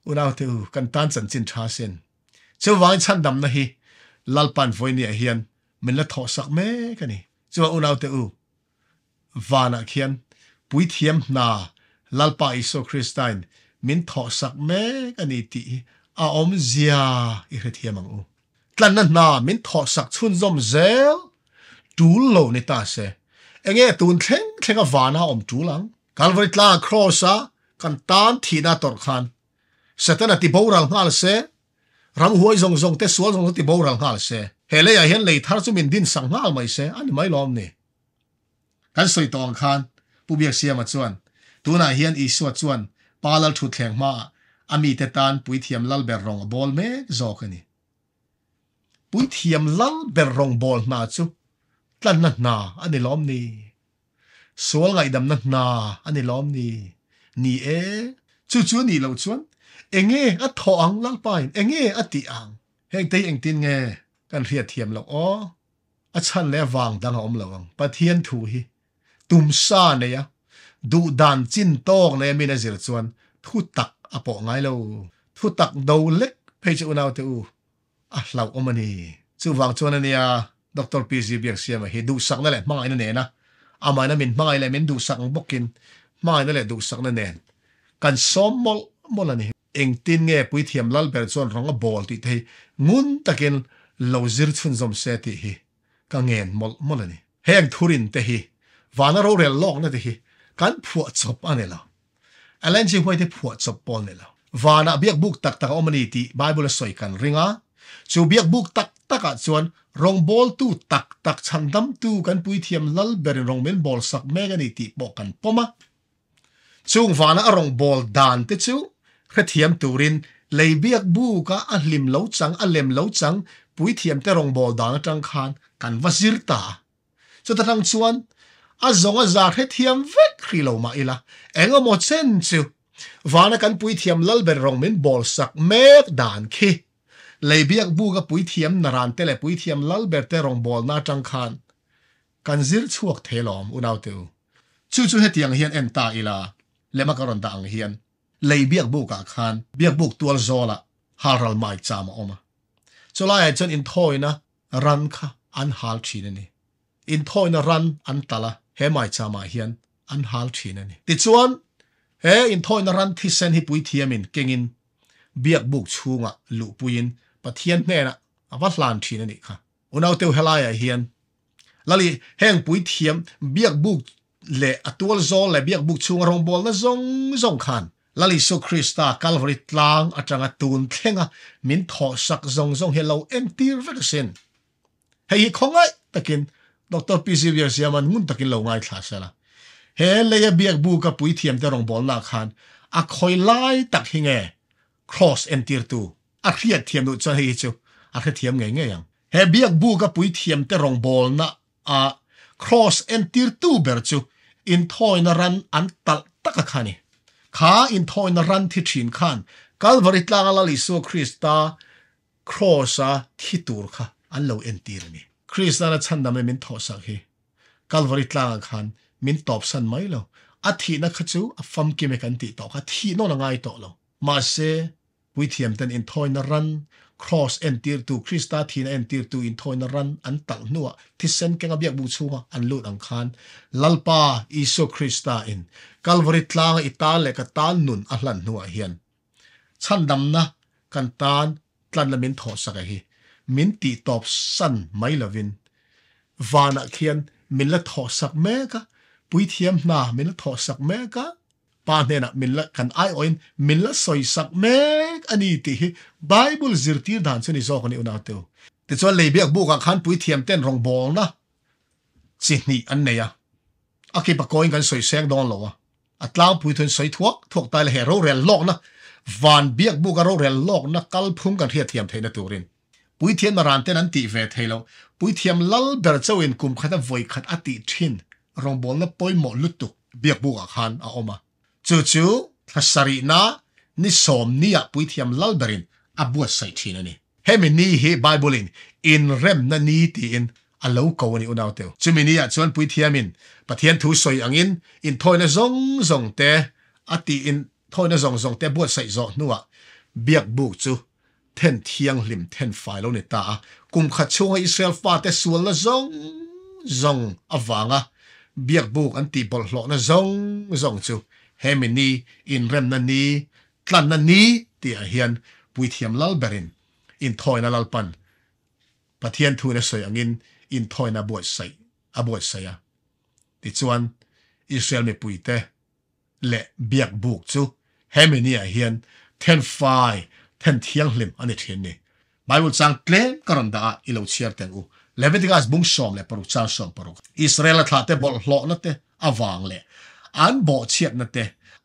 unau te kan tan chan chin tha sen chu wang chan dam na hi lal pan voi ni hian men la tho sak me ka ni chu unau te u vana khian pui thiam na lal pa Isu Kristain min tho sak me ka ni ti a om zia i hret hiam ang u tlan na na min tho sak chun zom zel tu lo ni ta se เองตุนเทงเทงก็วานาอมจูหลังกันวริตลาครอสะกันตานทีนาตอร์คันเสตนาติบรังฮาลเซรังหวยจงจงเตสวนจงติบรังฮาลเซเฮเลยเห็นเลยทารุมินดินสังฮาลไม่เซอันไม่ลอมนี่กันสุยตองขันปูบเบียเสียมาจวนตัวนาเห็นอีสวดจวนปาลทุดแข่งมาอามีเตตานปุยเทียมลลเบรองบอลเมจอกนี่ปุยเทียมลลเบรองบอลมาจูตันนักนาอันนี้ล้อมนี่สวลไงดำนักนาอันนี้ล้อมนี่นี่เอชูชูนี่เราชวนเองเอ่ะทองลักไปเองเอ่ะตีอังเฮงตีเองตีไงกันเรียดเทียมเราอ๋ออาจารย์เลวางดังอมลวังปะเทียนถูฮีตุ้มซาเนี่ยดูดันจินโตกเลยมีนาจิรชวนทุตักอโปไงเลวทุตักดูเล็กเพชรอุณาเตอูอ่ะเราอมันี่ชู่วางชวนีเนีย Dr. PG biak siam hi du sak na le mangai na ne na amai na min mangai le min du sak bokin mangai na le du sak na nen kan som mol mol ani eng tin nge pui thiam lal ber chon rong a bol ti thei ngun takin lo zir chun zom se ti hi ka ngen mol mol ani heng thurin te hi wana ro rel lok na te hi kan phua chop anela alen ji hoi te phua chop pol nela wana biak buk tak tak omani ti bible soi kan ringa chu biak buk tak taka chuan rong ball tu tak tak chandam tu kan pui thiam lal berin rong men ball sak mega ni ti po kan poma chung vana rong ball dan te chu kha thiam turin leibiak bu ka a hlim lo chang a lem lo chang pui thiam te rong ball dan tang khan kan wasir ta cho ta thang chuan a zong a zar he thiam vek khri lo ma ila enga mo chen chu vana kan pui thiam lal ber rong men ball sak mek dan khi เลยเบียกบูกับปุ๋ยเทียมนารันเตเลปุ๋ยเทียมลัลเบร์เตรองบอลนาจังคานกันซิลชวกเทลอมอุนเอาตวชูชูเฮตียงเฮียนเอ็นตาอีลาเลมักรอนตาอังเฮียนเลยเบียกบูกับคานเบียกบุกตัวโซละฮารัลไมจามออมาสุลายจนอินทอยนะรันค่ะอันฮาลชีนนี่อินทอยนะรันอันตาละเฮไมจามาเฮียนอันฮาลชีนนี่ติดชวนเฮอินทอยนะรันที่เซนฮิปุยเทียมินเก่งอินเบียกบุกชูงะลุปุยินประเทียนแน่นะวัดลานทีนั่นนี่ค่ะอุณเอาเตียวเฮลายเฮียนลลีแห้งปุ๋ยเทียมเบียกบุกเละตัวโซเละเบียกบุกชุงรองบอลนะซงซงขันลลีสุคริสตาคัลวริตลางอาจังตูนเทงะมินทอสักซงซงเฮลาเอ็มตีร์เวกซินเฮียของไอตะกินดรปีซีเบียร์เซียมันงุนตะกินเลาง่ายคลาสละเฮเลยเบียกบุกกับปุ๋ยเทียมเตรองบอลนาขันอะคอยไล่ตักหิงเอ cross เอ็มตีร์ตูอาเครียเทียมดูจะให้ชอาเรทียมไงไงยังเฮเบียกบูกับปุยเทียมแต่รองบอลนะอ่า cross and tier t บอร์จูอินทอยนรันอันตัลตะกะคานีขาอินทอยนรันที่ชินขันกัลวริตลางลาลิสุคริสตาครอสอะที่ตูร์ค่ะอันเลวเอ็นตีร์นี่คริสตานะฉันดำเนินทอสักเฮกัลวริตลางคันมินตอบสันไหมเลวอาทีนะคะจูอาฟัมกิเมกันติตอกอาทีโนนง่ายต่อเลวมาเซวิเทียมตันอินทอยนรันครอสเอนตีร์ตูคริสตาทีนเอนตีร์ตูอินทอยนรันอันตักนัวที่เซนเกงเบียกบูชัวอันลุดอังคารลัลปาอิสุคริสตาอินกัลวริตลางอิตาเลกตาลนุนอัลลันนัวเฮียนชันดำนะกันตาลตันละมินทอสักฮมินตีตอบสั้นไม่ละวินวานักเฮียนมินละทอสักแม่กะปุยเทียมนามินละทอสักแม่กะ panena minla kan ai oin minla soisak mek ani ti hi bible zirtir dan chuni zo khani una teu ti chuan leibiak buka khan pui thiam ten rong bol na chi ni an neya aki pa koin kan soi seng don lowa atlang pui thun soi thuak thuak tai le hero rel lok na van biak buka ro rel lok na kal phung kan hia thiam theina turin pui thiam na ran ten an ti ve thelo pui thiam lal ber chawin kum khata voi khat ati thin rong bol na poimol lutuk biak buka khan a oma จูู่่ทัศรีนานี่สมนี่ปุยเทียมลับรินอับวัดใส่ทีนันนี่เฮมินี่เฮไบเบิลินอินเรมนันนี่ตีอินอัลลูกวนอุนาเตวจุมินี่อะชวนปุยเทียมินปะเทียนทูสอยอังอินอินทอยนะจงจงเตอติอินทอยนะจงจงเตบวดใส่จอนัวเบียกบุกจู่เทนเทียงลิมเทนไฟโลเนตากุมขัดช่วงอิสราเอลฟาเตสวนละจงจงอวางอะเบียกบุกอันตีบอลหลอกนะจงจงจู่ hemini in remna ni tlanna ni ti a hian buithiam lalberin in thoina lalpan pathian thure sei angin in thoina boi sei a boi sei a ti chuan israel me puite le biak buk chu hemini a hian ten fai ten thiang hlim ani thien ni bible sang tlem karanda a ilo chiar tengu levitikas bung som le paru chang som paru israel a thate bol hlo na te awang le อันบ่เชียนนัเต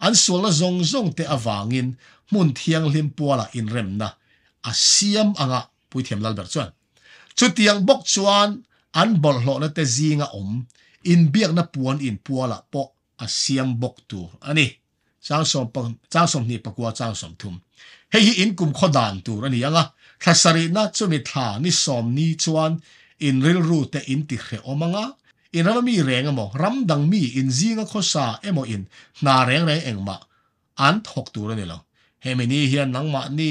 อันสวละจงจงเตอวางินมุนเทียงลิมปัวละอินเรมนะอาเซียมอ่งไปเทียมลัลเบิร์ตชวนชุดเตียงบกชวนอันบ่หล่อนั่นเตจีงะอมอินเบียกนั่ปวนอินปัวละปออาเซียมบกตูอันนี้จ้างสมปัจ้างสมนี่ปะกววจ้างสมทุมเฮียอินกุมข้ด่านตูอันนี้ยังอ่ะทัศรีนั่นจะมีท่านิสอมนี่ชวนอินริลรูเตอินติเขอมังอ่ะ in alami reng amo ram dang mi in zinga kho sa emo in na reng reng eng ma an thok tur ni lo hemini hian nang ma ni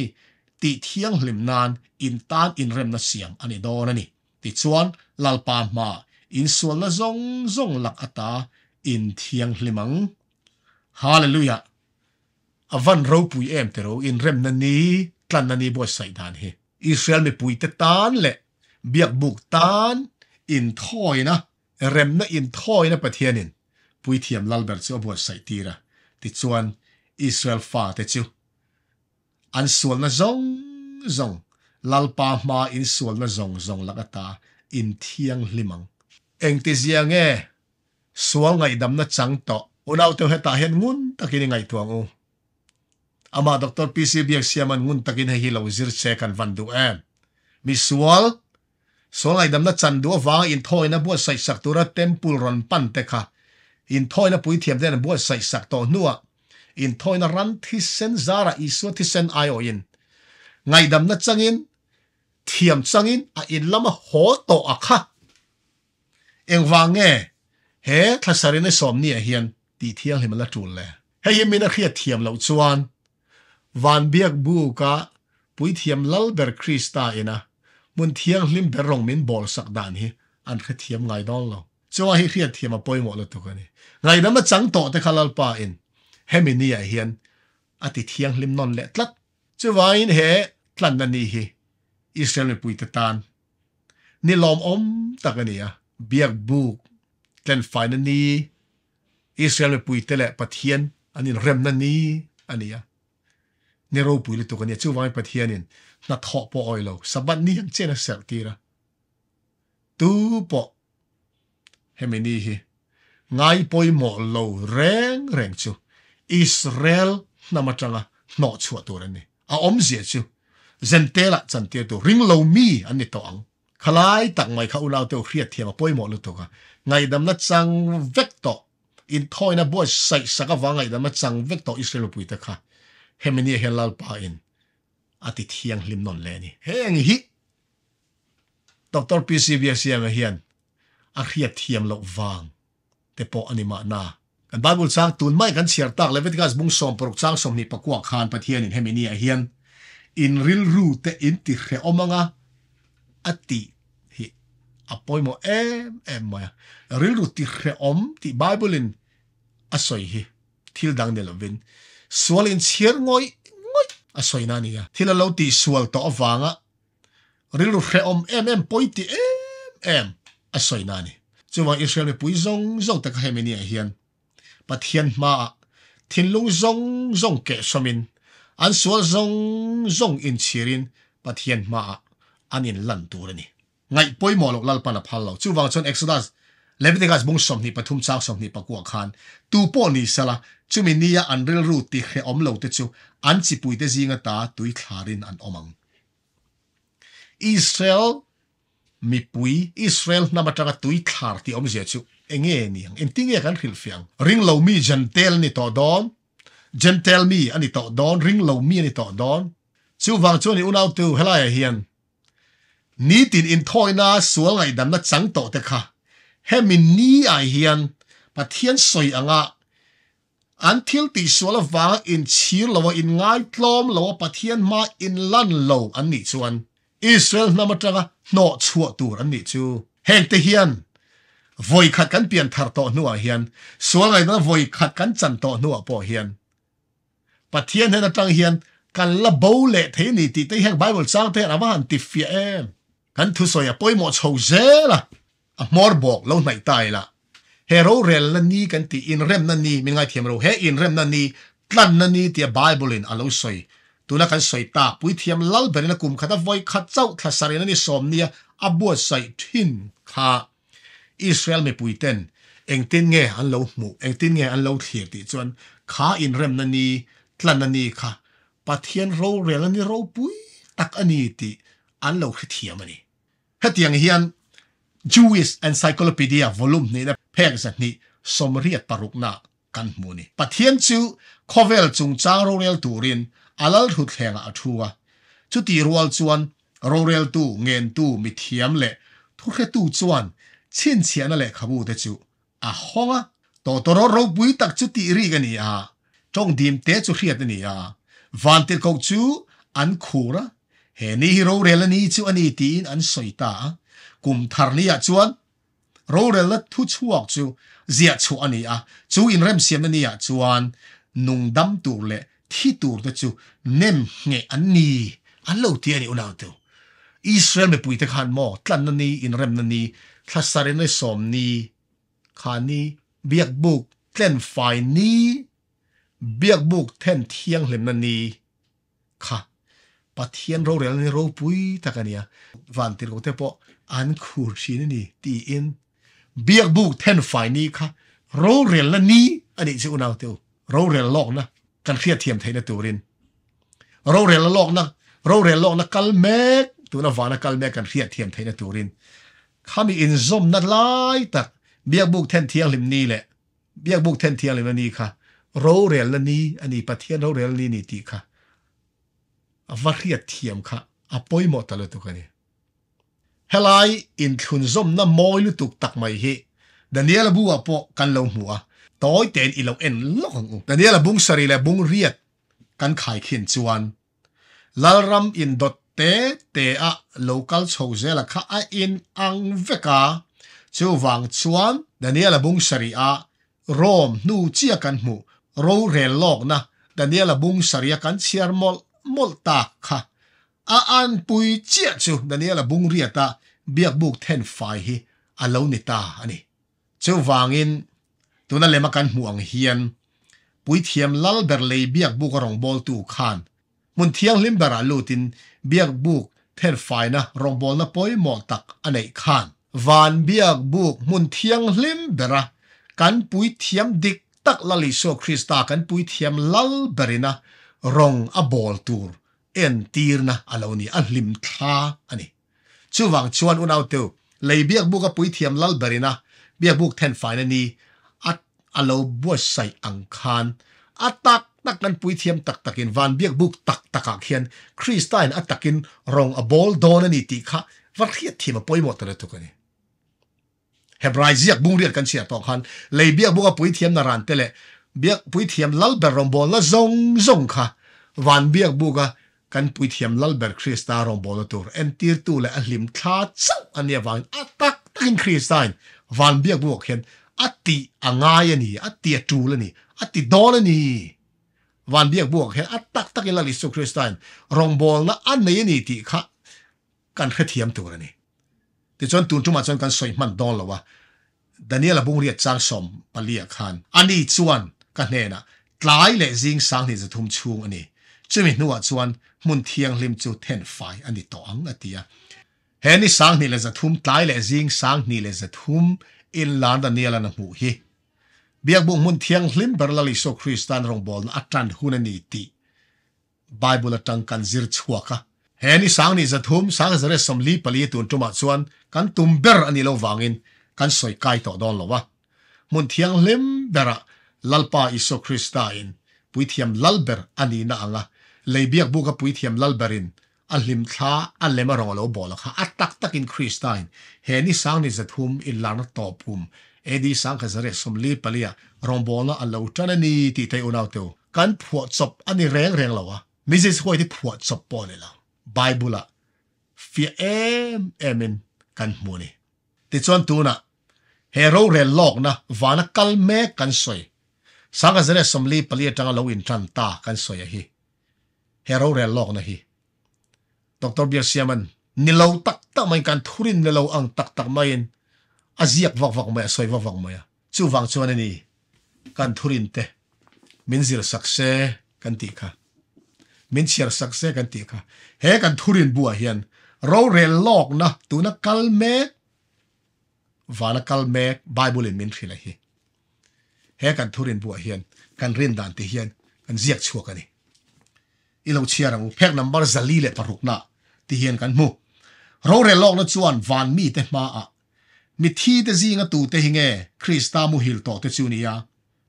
ti thiang hlim nan in tan in rem na siam ani don ani ti chuan lalpa ma in sual na zong zong lak ata in thiang hlimang hallelujah avan ro pui em te ro in rem na ni tlan na ni bo sai dan he israel me pui te tan le biak buk tan in thoi na เร็มนักอินท่อยนะประเทศนินปุยเทียมลัลเบิร์ตจะอบวชใส่ตีระติดชวนอิสราเอลฟาเตจิวอันส่วนนะจงจงลัลปามาอินส่วนนะจงจงลักตาอินเทียงลิมังเองติเซียงเอส่วงไงดำนะจังโตอุณเอาเตวเฮตาเห็นงุนตะกินไงตัวงูอามาดรพีซีเบียกซสยามันงุนตะกินให้ฮิลาวซิร์เซกันวันดูเอมมิสวอลสลายดำนัดจันดัววางอินทอยนะบวชใส่สักตัวะเต็มปูรอนปั้นเตค่ะอินทอยนะปุยเทียมเดนบวชใส่สักตัวนัวอินทอยนะรันที่เซนซาระอิสุที่เซนไอโออินไงดำนัดจังอินเทียมจังอินอ่ะอินละมาโหโตอะค่ะเอ็งวางเงเฮ้ทัศรินในสมเนี่ยเฮียนตีเที่ยงเห็นมันละจูนเลยเฮ้ยมีนักเรียนเทียมเหล่าชวนวันเบียกบูกะปุยเทียมลัลเบอร์คริสตาเอนะมุนเทียงลิมเบรงมินบอลสักดานฮีอันเทียมไงดอนเราจะว่าฮีเทียเทียมมาป่อยหมดเลยตัวนี้ไงนั้นมาจังโตแต่คาลปาอินเฮมินี่เฮียนอติเทียงลิมนอนเละตลัดจะว่าอินเฮตลันนันนี่ฮีอิสราเอลปุยตตานนี่ลอมอมตะกันเนี่ยเบียกบุกเล่นไฟนันนี่อิสราเอลปุยเตละปะเทียนอันนี้เรมนันนี่อันนี้อะนี่เราปุยเลยตัวกันเนี่ยชื่าว่าปะเทียนเนี่ยนัทอปอไอโลสบันนี่ยังเจนเสลตีระตูปอเฮมินีฮีไงปอยหมอโลเร่งเร่งจูอิสราเอลนั่ามาจังะนอชัวตัวนี้อาอมเสียจูเซนเตละจันเตียตัวริงโลมีอันนี้ตัวอังคลายตักไม่เขาเราเตียวเครียดเทียมปอยหมอลุตัวกันไงดำนัดจังเวกตออินทอยนะบวชใส่สักวังไงดำนัดจังเวกตออิสราเอลปุยตะค่ะเฮมินีเฮลลัลปาอินอาติเยียงลิมนนเลนี่เฮงฮิดรพีซีเบียเซียงเฮียนอาเฮียเทียมลกวางแต่พออันนี้มานากันบาบคลสร้างตูนไม่กันเสียตักเลเวทีกาสบุงส่งปรุกสร้างสมนิปกวกคานประเทียนินเฮมินีเฮียนอินริลรูแต่อินติเรอมังะอติฮิอพอยโมเอมเอมมาริลรูติเรอมติบาบิลินอสอยฮิทิลดังเดลวินสวลินเชียงอย a soina ni ya thila lo ti sual to awanga ril ru hre om em em poiti em em a soina ni chuwa israel me pui zong zong tak he meni hian pathian ma thin lung zong zong ke somin an sual zong zong in chirin pathian ma anin lan tur ni ngai poi molok lal pana phal lo chuwa chon exodus Leviticus bung som ni pathum chak som ni pakua khan tu po ni sala chumi niya anril ru ti khe om lo te chu อันสิปุยเตจิงตาตุยคลารินอันอมังอิสราเอลมีปุยอิสราเอลนำมาจากตุยคลาร์ที่อมเสียชุเองเงี้ยนี่เองติ้งเงี้ยกันขิลฟียงริงเล่มีจันเตลนี่ต่อดอนจันเตลมีอันนี้ต่อดอนริงเล่มีนี่ต่อดอนชิวังชวนอุณเอาตัวเฮลายเฮียนนี่ติดอินทอยนาสวงไงดำนัดสังโตเตค่ะใฮมินนี่ไอเฮียนปะเทียนสวยอ่ะ until ti sual wang in chir lawa in ngai tlom lawa pathian ma in lan lo an ni chuan Israel namatanga no chua tur an ni chu heng te hian voi khat kan pian thar to nuwa hian sual ngai na voi khat kan chan to nuwa po hian pathian hena tang hian kan la bo le the ni ti te heng bible sang te rawa han ti fia em kan thu soya poimo chho zela a mor bok lo nai tai la เฮโรเรลนันนี่กันตีอินเรมนันนี่มีไงเทียมเราเฮอินเรมนันนี่ตันนันนี่เตียไบเบิลินอาลูสวยตัวนักสวยตาปุยเทียมลัลเบรนกุมขัดววยขัดเจ้าทัศน์เรนันี่สมเนียอับวัวใส่ทินข้าอิสราเอลไม่ปุยเต้นเอ็งตินเงอันเลาหมู่เอ็งตินเงอันเลาเทียติจวนข้าอินเรมนันนี่ตันนันนี่ข้าปะเทียนเราเรลนันนี่เราปุยตักอันนี้ติอันเลาเทียมันนี่เฮตียงเฮียน Jewish Encyclopedia volume นี้นะเพกสันนี้สมเรียปรุกนากันมูนี่ปทเทียนจูคอเวลจงจางโรเรลตูรินอาลลุดแหงอาทัวจุดีรวลจวนโรเรลตูเงินตูมิเทียมเละทุกข์ตูจวนชินเชียนอะไรละขบูเตจูอะฮงอะตตัวรบุยตักจุดีรีกันนี่อะจงดีมเตจุเรียดนี่อะวันติดกจูอันคูระเฮนี่โรเรลนี่จูอันนี้ตีนอันสวยตากุมทารนี่ชวนรู้เรงทุช่วกจูเจียชวนนี่อ่ะจูอินเริ่มเสียมนี่อ่ะชวนนุ่งดำตูเลยที่ตูดจูเนมเงอันนี้อันเลวที่อันนี้อุณาตัวอิสราเอลไม่ปุยตะขันมอตันนันนี่อินเริ่มนันนี่ทัศเรนในสมนี้ขานี้เบียกบุกเต้นฝ่ายนี้เบียกบุกเท่นเทียงเหลมนันนี้ค่ะปะเทียนเราเรียนในเราปุยตะกันเนี่ยวันที่เราเทปออันคูรชีนี่ตีอินเบียกบุกเทนฝ่ายนี้ค่ะโรเรียนละนี้อันนี้จะอุณาวเตียวโรเรียนลอกนะกันเครียดเทียมไทยนะตัวรินโรเรียนละลอกนะโรเรียนลอกนะกัลเมกตัวนะวานะกัลเมกกันเครียดเทียมไทยนะตัวรินข้ามีอินซอมนัดไล่ตักเบียกบุกเทนเทียงลิมนี้แหละเบียกบุกเทนเทียงลิมนี้ค่ะโรเรียนละนี้อันนี้ประเทศโรเรียนลนี้นี่ตีค่ะวัาเครียดเทียมค่ะอปอยหมดตลอดตัวกันเนี่ยฮลไยอินทุนซมน้ำมอยลุตุกตักไม่เหี้ยดันเนียลบุัวปอกันเลาหัวต้อยเตนอีเลาเอ็นล็อกงูดันเนียลบุงสรีเละบุงเรียดกันขายขีนจวนลาลรัมอินดอตเตเตอะโลกาลโซเซลคาอินอังเวกาจูวังชวนดันเนียลบุงสรีอารอมนูเจียกันหมูโรเรลลอกนะดันเนียลบุงสรากันเชียร์มอลมอลตาค่ะ a an pui chia chu daniel bung ria ta biak buk ten fai hi a lo ni ta ani chu wangin tuna lema kan muang hian pui thiam lal ber lei biak buk rong bol tu khan mun thiang lim bara lutin biak buk ten fai na rong bol na poi mo tak anei khan van biak buk mun thiang lim bera kan pui thiam dik tak lali so krista kan pui thiam lal berina rong a bol tur เอ็นตีร์นะอะไรนี่อันลิมท่าอันนี้ชูวังชวนอุณเอาเตวเลยเบียกบุกปุยเทียมลัลเบรินะเบียกบุกแทนไฟนันนี่อัดอะไรบัวใส่อังคารอัดตักนักนั้นปุยเทียมตักตักินวันเบียกบุกตักตักเขียนคริสไตน์อัดตักินรองอบอลโดนนนี่ตีขะวัดเทียทีมาปุยหมดเลยทุกคนนี่เฮบรายเรียกบุงเรียกกันเสียตองคันเลยเบียกบุกปุยเทียมนารันเตเลเบียกปุยเทียมลัลเบรอมบอลละจงจงค่ะวันเบียกบุกะกันปุยเทียมลัลเบิร์คริสตารองบอลตัวเอ็นตีร์ตูเละอลิมคลาซึ่งอันนี้วันอัตักตัินคริสไตนวันเบียกบวกเห็นอัติอังไงนี่อัติจูเลนี่อัติดอลนี่วันเบียกบวกเห็นอัตักตักินลัลิสุคริสไตน์รองบอลนะอันนี้นี่ที่ขะกันเทียมตัวนี่ที่ชนตูนจุมาชนกันสวยมันดอลเลยวะเดนียลบุงเรียกจางสมปลียคันอันนี้ชวนกันเนี่ยนะหลายเลยจริงสังนี่จทุ่มชูอันนี้จะมีหนวดชวนมุนเทียงลิมจูเทนไฟอันนี้ต่ออังอตียาเฮนี่สังนี่เลยจะทุ่มตายเลยจิงสังนี่เลยจะทุ่มอินลานดานี่ลานหมูฮีเบียกบุกมุนเทียงลิมเปอร์ลลิโซคริสตันรองบอลอาจารย์ฮุนนี่ตีไบเบิลตั้งกันซิร์ชัวค่ะเฮนี่สังนี่จะทุ่มสังจะเรศสมลีเปลีตุนจุมาชวนกันตุ่มเบอร์อันนี้เราวางอินกันสวยไกลต่อโดนหรอวะมุนเทียงลิมเบอร์ลลปาอิโซคริสตันปู่ยเทียมลลเบอร์อันนี้น่าัอ่ะลยบียกบุกปุยเทียมลัลบรินอัลลิมท้าอัลเลมารองแลบอล่ค่ะอัตักตักอินคริสตินเฮนิสังนิสัตุมอินลานตอบุมเอดีสังขจเรศสมลีปลียรองบอลนะอัลลูจันนีติเตอุนาเตวกันผัวศพอันนี้แรงแรงเลยวะมิสซิสฮวยที่ผัวศพปอนเลยล่ะไบบูละฟิเอมเอมินกันมูนี่ติดสวนตัวนะเฮโร่เรลลอกนะวานักกัลเมกันสวยสังขจเรศสมลีเปลี่ยจังอลลอินจันตากันสวยอ่ะฮี hero rel lok na hi Dr. Biasiaman nilaw tak tak may kan thurin nilaw ang tak tak mayin aziak vak vak maya soy vak vak maya chu wang chuan ni kan thurin te minzir sakse kan ti kha min chiar sakse kan ti kha he kan thurin bua hian ro rel lok na tu na kalme vana kalme bible in min thila hi he kan thurin bua hian kan rin dan ti hian kan ziak chhuak ani อีโลเชียร์งเพกนัมเบอร์จัลีเลปรุกนาที่เห็นกันมูเราเรลอกนัดชวนวันมีเตมาอ่ะมิที่เตจีงตูเตหิงเอคริสตามูฮิลโตเตจูนียา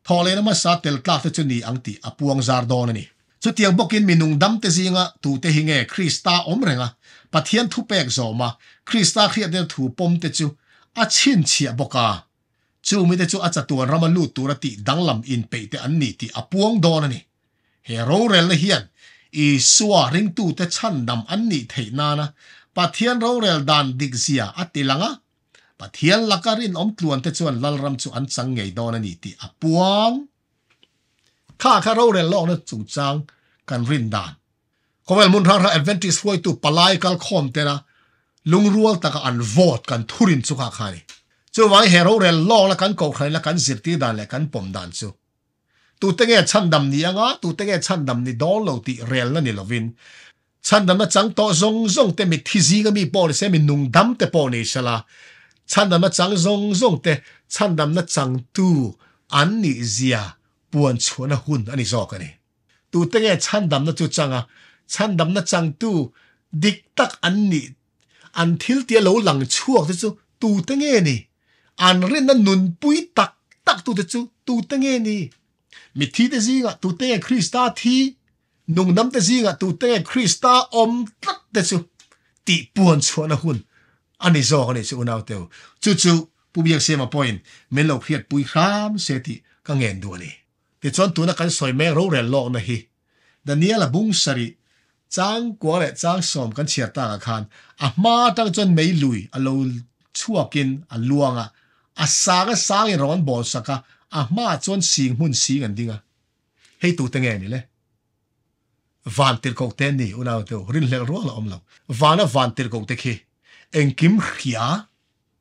ทอเลนัมาซาเตลตาเตจูนีอังตีอปวงซาร์ดอนนี่สุดที่บอกกินมีนุ่งดำเตจีงตูเตหิงเอคริสตาอมเรงอ่ะปะเทียนทุเปกโซมาคริสตาเครียดเดือดถูปมเตจูอาชินเชียบกาจูมิเตจูอาจจะตัวรามาลูตูรติดังลำอินเปย์เตอันนี้ที่อปวงดอนนี่เฮโรเรลเฮียนอีสัวริงตูเตชันดำอันนี้เทนานะปะเทียนรเรลดานดิกเซียอัติลังะปะเทียนลักการินอมตวนเตชวนลัลรัมจูอันสังไงดอนนี้ติอปวงข้าข้าเรเรลลอกนัะจุงจังกันรินดานก็เวลมุนรังะเอเวนติสฟวยตูปลายกัลคอมเตนะลุงรัวตะกันโวตกันทุรินสุขาคานีจู่วันเฮโรเรลลอกละกันกอกใครละกันสิรตีดานละกันปมดานจู่ตูตั้งแงชันดำนี่อ่ะตูตั้งแงชันดำนี่ดอลลติเรียลนนี่ละวินชันดำนั่นจังโตซงซงเตมิทิซีก็มีปอนี่เสมินุงดำเตปอนี่ชละชันดำนั่นจังซงซงเตชันดำนั่นจังตูอันนี้เสียปวนชวนหุ่นอันนี้สอกันนี่ตูตั้งแงชันดำนั่นจุดจังอ่ะชันดำนั่นจังตูดิกตักอันนี้อันทิลเตียโหลังชั่วที่สุตูตั้งแงนี่อันเรื่องนั้นนุนปุ้ยตักตักตูที่สุตูตั้งแงนี่มิทีเตซีิกะตูเต้คริสตาทีนุ่งน้ำเตซีิกะตูเต้คริสตาอมตัดเตุ่ติปวนชวนหุ่นอันนี้ซอกันนี้สุนเอาเตจูวจู่ผู้เบียงเสียมาพอยน์เมล่อเรเคียดปุยครามเสติีก็เงินดัวนี่แต่จนตัวนักการสอยแม่รู้เรื่องลอกนะฮีดันนี้ละบุ้งสรีจ้างกัวและจ้างสมกันเฉียดตาอาคารอะมาตั้งจนไม่ลุยอเราชั่วกินอลวงอ่ะอะสาก็สร้างร้อนบอลสักอ่ะ à ah, mà chọn xiên mun xí gần đi à hay tụ tên này lẽ van tiền cầu tên này ôn nào tàu rin lẹ rõ là om lòng, van à van tiền cầu tên khi anh kim khía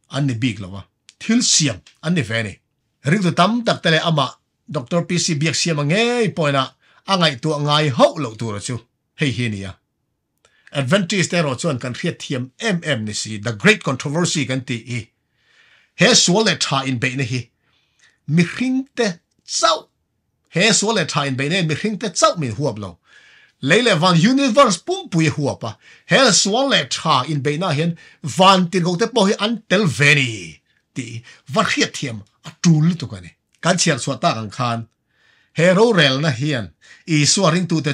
anh này biết lâu à thiếu xiêm anh này về này riêng tụ tâm tắc tên ama doctor pc biết xiêm anh ấy point na, anh ấy tụ anh ấy hậu lâu tụ rồi chứ hay hi nha, à Adventist tên e rồi chọn cần thiết thiêm em em si the great controversy gần tị e hi hết số lệ thà in bệ nè hi mi khinh te chau he so le thain be ne mi khinh te chau mi huap lo leile van universe pum pui e huapa he so le tha in be na hen van tin go te po hi an tel veni ti var hiem, thiam atul to kane kan chial so ta kan khan hero rel na hian i so ring tu te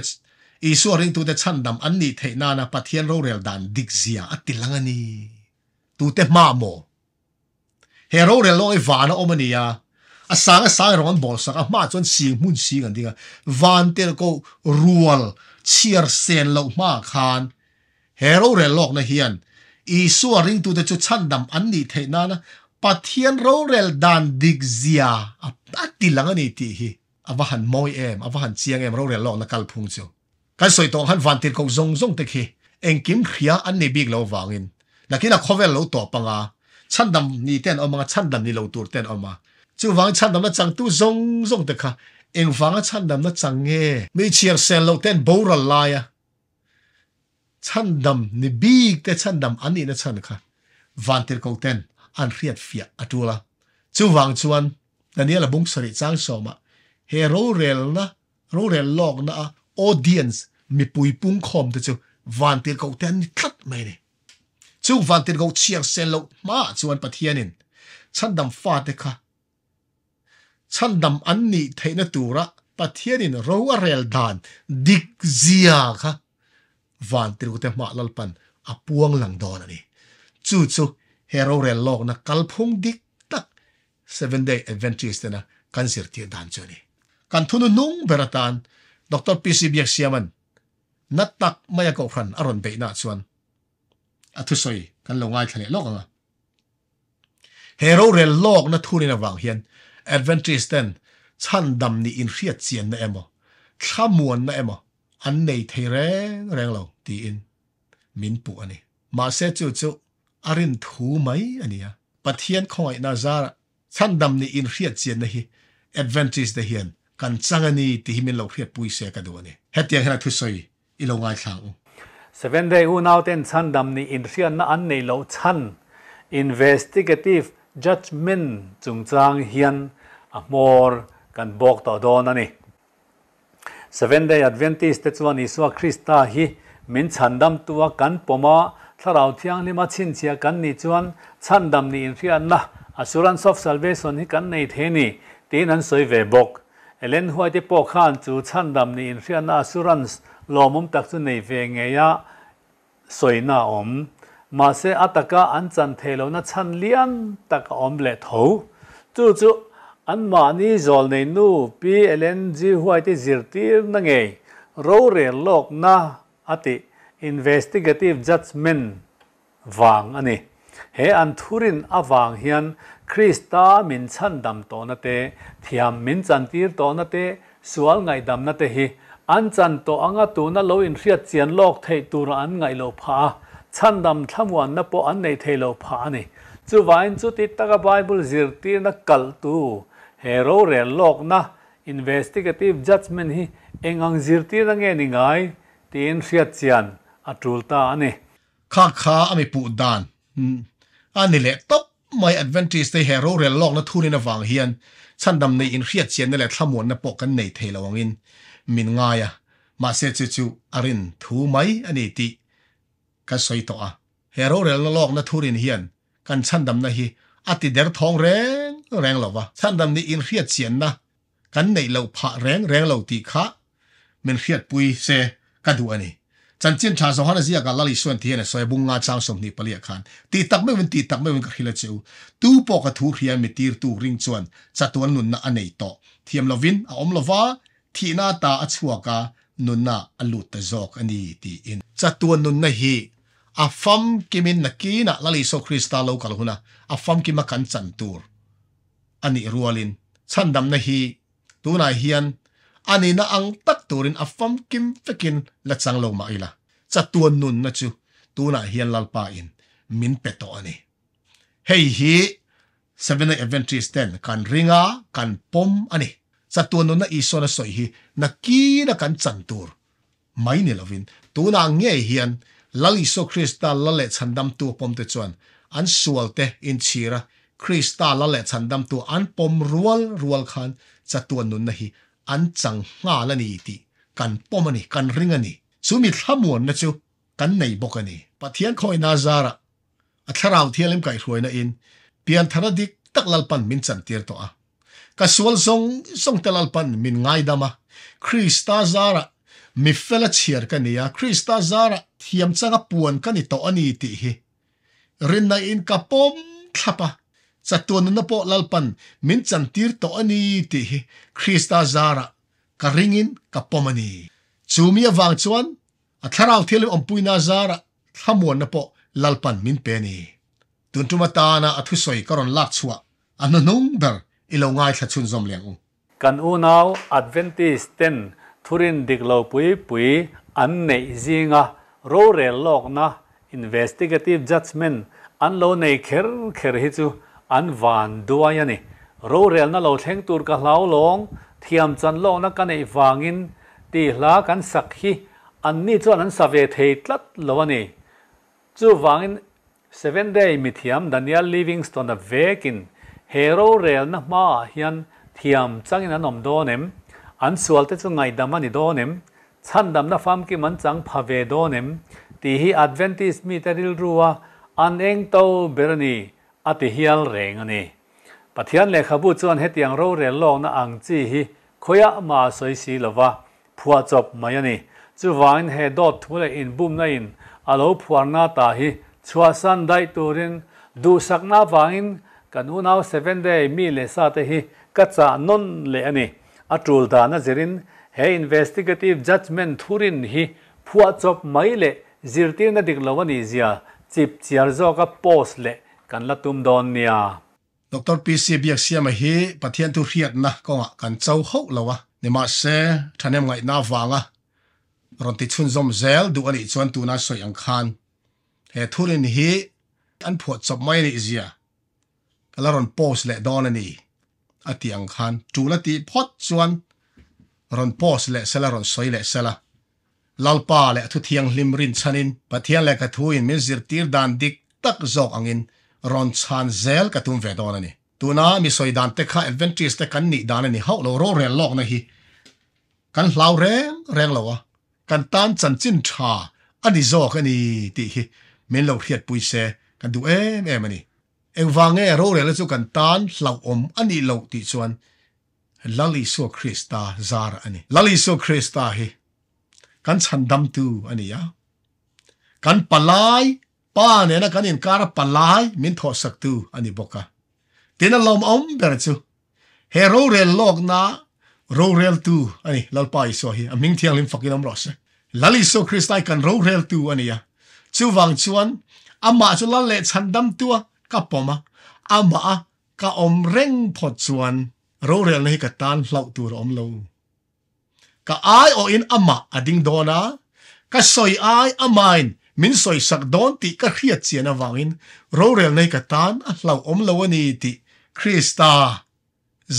i so ring tu te chandam an ni the na na pathian ro rel dan dik zia atilangani tu te ma mo hero rel loi vana omania a sang a sang rong an bol sak a ma chon sing mun si gan dinga van tel ko rual chiar sen lo ma khan hero re lok na hian i su ring tu te chu chan dam an ni the na na pathian ro rel dan dig zia a ati lang ani ti hi awa han moi em awa han chiang em ro rel lok na kal phung chu kai soi tong han van tel ko zong zong te khi eng kim khia an ni big lo wangin lakina khovel lo to panga chandam ni ten oma chandam ni lo tur ten oma chu wang chan dam na chang tu zong zong te kha eng wang chan dam na chang nge mi chiar sen lo ten bo ra la ya chan dam ni bi te chan dam ani na chan kha van ter ko ten an riat fia atula chu wang chuan daniel bung sari chang soma hero rel na ro rel log na audience mi pui pung khom te chu van ter ko ten tlat mai ni chu van ter ko chiar sen lo ma chuan pathianin chan dam fa te kha chan dam an ni theina tura pathianin ro a rel dan dik zia kha van tiru te ma lal pan apuang lang don ani chu chu hero rel log na kalphung dik tak seven day adventist na kan sir ti dan chu ni kan thunu nung beratan dr pc biak siaman natak maya ko khan aron be na chuan athu soi kan lo ngai thale lok anga hero rel log na thuni na wang hian adventisten chan dam ni in hriat chian na emo thla muan na emo an nei thei reng reng lo ti in min pu ani ma se chu chu arin thu mai ania pathian khoi na zara chan dam ni in hriat chian na hi adventist de hian kan changani ti himin lo hriat pui se ka do ani hetiang hena thu soi i lo ngai thlang seven day u now ten chan dam ni in hriat na an nei lo chan investigative judgment chung chang hian amor kan bok ta donani seven day adventist chuan isua krista hi min chandam tuwa kan poma tharau thiang lima chin chia kan ni chuan chandam ni in rian na assurance of salvation hi kan nei the ni tin an soi ve bok elen huai te po khan chu chandam ni in rian na assurance lomum tak chu nei ve nge ya soi na om ma se ataka an chan thelo na chan lian tak om le tho chu chu an mani zol nei nu PLNG huai te zirtir na nge ro re lok na ati investigative judgment wang ani he an thurin awang hian krista min chan dam to na te thiam min chan tir to na te sual ngai dam na te hi an chan to anga tu na lo in riat chian lok thei tur an ngai lo pha chan dam thamwan na po an nei thei lo pha ani chu vain chu ti taka bible zirtir na kal tu hero rel lok na investigative judgment hi engang zirtir ange ni ngai tin hriat chian atul ta ani kha kha ami pu dan hmm. ani le top mai advantage te hero rel lok na thuni na wang hian chandam nei in hriat chian na le thlamon na pokan nei thelawang in min ngaya ma se chu chu arin thu mai ani ti ka soi to a hero rel lok na thurin hian kan chandam na hi ati der thong re แรงเหล่าวะท่านดำนี้อินเครียดเสียนนะกันในเหล่าผะแรงแรงเหล่าตีขะมันเครียดปุยเซกันดูอันนี้จันเจียนชาสองคันเสียกันลลิส่วนเทียนสวยบุงงาจางสมนิปเลียคันตีตักไม่เป็นตีตักไม่เป็นกขิลเจียวตู้ปอกระทูเรียนมีตีรตูริงชวนจัตัวนุนนะอันไหนต่อเทียมลวินออมลวาทีหน้าตาอชัวกานุนนะอลุตจอกอันนี้ตีอินจัตัวนุนนะฮีอาฟัมกิมินนักกีนะลลิโซคริสตาโลกัลหุนะอาฟัมกิมักันจันตูร์ ani rualin sandam na hi tuna hian ani na ang tak turin afam kim fekin latsang lo maila cha tuan nun na chu tuna hian in min peto ani Hey hi seven adventures ten kan ringa kan pom ani sa tuan nun na iso na soy hi nakina kan chantur mai ni lovin tuna nge hian lal iso krista lalet chandam tu pom te chuan an sualte in chira คริสตาลเลฉันดำตัวอันปมรัวลรัวลขันจะตัวนุนนี่อันจังงาละนี่ตีกันปมนี่กันริงนี่สุมิทมวนนะจูกันในบกนี่ปะเทียนคอยนาจาระอัทราวเทียลิมไก่รวยนะอินเปียนธรดิกตักลลปันมินสันเตียร์ตัวอ่ะกสวลซงซงตลลปันมินงดามาคริสตาจาระมิเฟลเชียร์กันเนี่ยคริสตาจาระเทียมจังกปวนกันนี่ตัวอันนี้ตีฮีรินนายอินกับปมทับะ sa tuan na po lalpan min chantir to ani ti Krista zara ka ringin ka pomani. Chumia vang chuan at tharaw thilim ampui na zara thamuan na po lalpan min peni. Tuntumata na at husoy karon lakchua ano nung ber ilaw ngay sa chun zom liang u. Kan unaw Adventist ten thurin diglaw pui pui an ne izinga ro re lok na investigative judgment an lo nei kher kher hi chu อันวานด้วยนี่โรเรลนั่นเราเทงตูดกับเราลงเทียมจันโลนักกันไอวางินตีหลากันสักฮีอันนี้จวนนั้นสเวเทตลัดลวนี่จู่วางินเเว่นเดย์มิเทียมดานิเอลลิวิงสตันเวกินเฮโรเรลนนะมาเฮียนเทียมจังนั้นอมโดนนมอันสวลเตจงไงดามันีโดนิมฉันดำน่ะฟังกิมันจังพาเวโดนนมตีฮีแอดเวนติสมีแต่ริลรัวอันเองโตเบรนี ati hial rengani. ni. le khabu zuan het yang ro re lo na ang zi hi khoya ma soi si lo va pua zop maya ni. Zu he do tu in bum na in alo puar ta hi chua san dai tu rin du sak na vain kan u nao seven day mi le sa te hi ka cha non le ani. A trul da na zirin he investigative judgment thurin hi phua zop mai le zirtir na dik lo ni zia chip chiar zo ka pos le. กันละตุมดอนเนียดรปีซีเบียกเซียมาฮีประเทศทุเรียนนะก็งะกันเจ้าขกเลยวะเนมาเซท่านยังไงน่าฟังอ่ะรอนติชุนซอมเซลดูอันอีชวนตูน่าสวยอังคารเฮทุเรนฮีอันพวดสมัยนี่เสียก็ละรอนโพสและดอนนี่อติอังคารจูละี่พอดชวนรอนโพสและเซลรอนสวยและเซลลลปาและทุเทียงลิมรินชันินประเทศและกระทูอินมิซิร์ตีร์ดานดิกตักจอกอังอินรอนชานเซลกับตุ้มเวดอนนี่ตวน้ามีสอยดานเตค้าเอเวนทรีสเตกันนี่ดานนี่เฮาเราโรเรนลอกนะฮีกันลาวแรงแรงเราวะกันตันจันจินชาอันนี้จอกันนี่ติฮีเมนเราเฮียดปุยเซกันดูเอ๊มเอะมนี่เอ็งวางเอโรเรนแล้วสุกันตันเหล่าอมอันนี้เราติชวนลัลลิสโซคริสตาซาร์อันนี้ลัลลิสโซคริสตาฮีกันฉันดำตูอันนี้ยะกันปลาย pa ne na kan in kar palai min tho sak tu ani boka tin lom om ber chu he ro rel lok na ro rel tu ani lal pa i so hi am ning thiang lim fakin om ros lali so kristai kan ro rel tu ani ya chu wang chuan ama chu la le chandam tua ka poma ama ka om reng phot chuan ro rel nei ka tan hlau tu ro om lo ka ai o in ama ading dona ka soi ai amain min soi sak don ti ka khia chian awangin ro rel nei ka tan a hlau om lo ani ti krista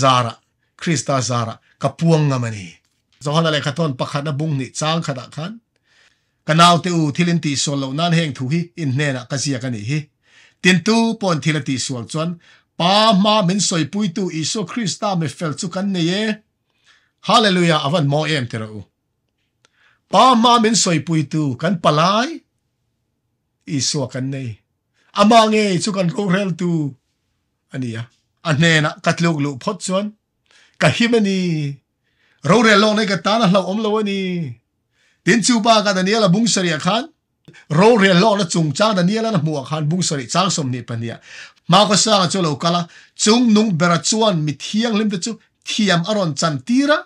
zara krista zara ka puang ngamani zohana le khaton pakhat na bung ni chang khada khan kanal te u thilin ti so lo nan heng thu hi in hne na ka zia ka ni hi tin tu pon thila ti sol chon pa ma min soi pui tu iso krista me fel chu kan ne ye hallelujah avan mo em te ro pa ma min soi pui tu kan palai อีสวกันเนอามาเงสุกันรูเรื่องตูอันนี้อะันเนนะกัดลูกลูกพดส่วนกะฮิมันีรู้เรล่องในกัตานลเราอมลราวันี่ตินซูปากันนี้ละบุงสรียคันรูเรล่องลองละจุงจ้าดันนี้ละหมวกคันบุงสรีจ้างสมนีปันเนี่มาก็สร้างจุลกาละจุงนุงเบรส่วนมิเทียงลิมตจุเทียมอรอนจันตีระ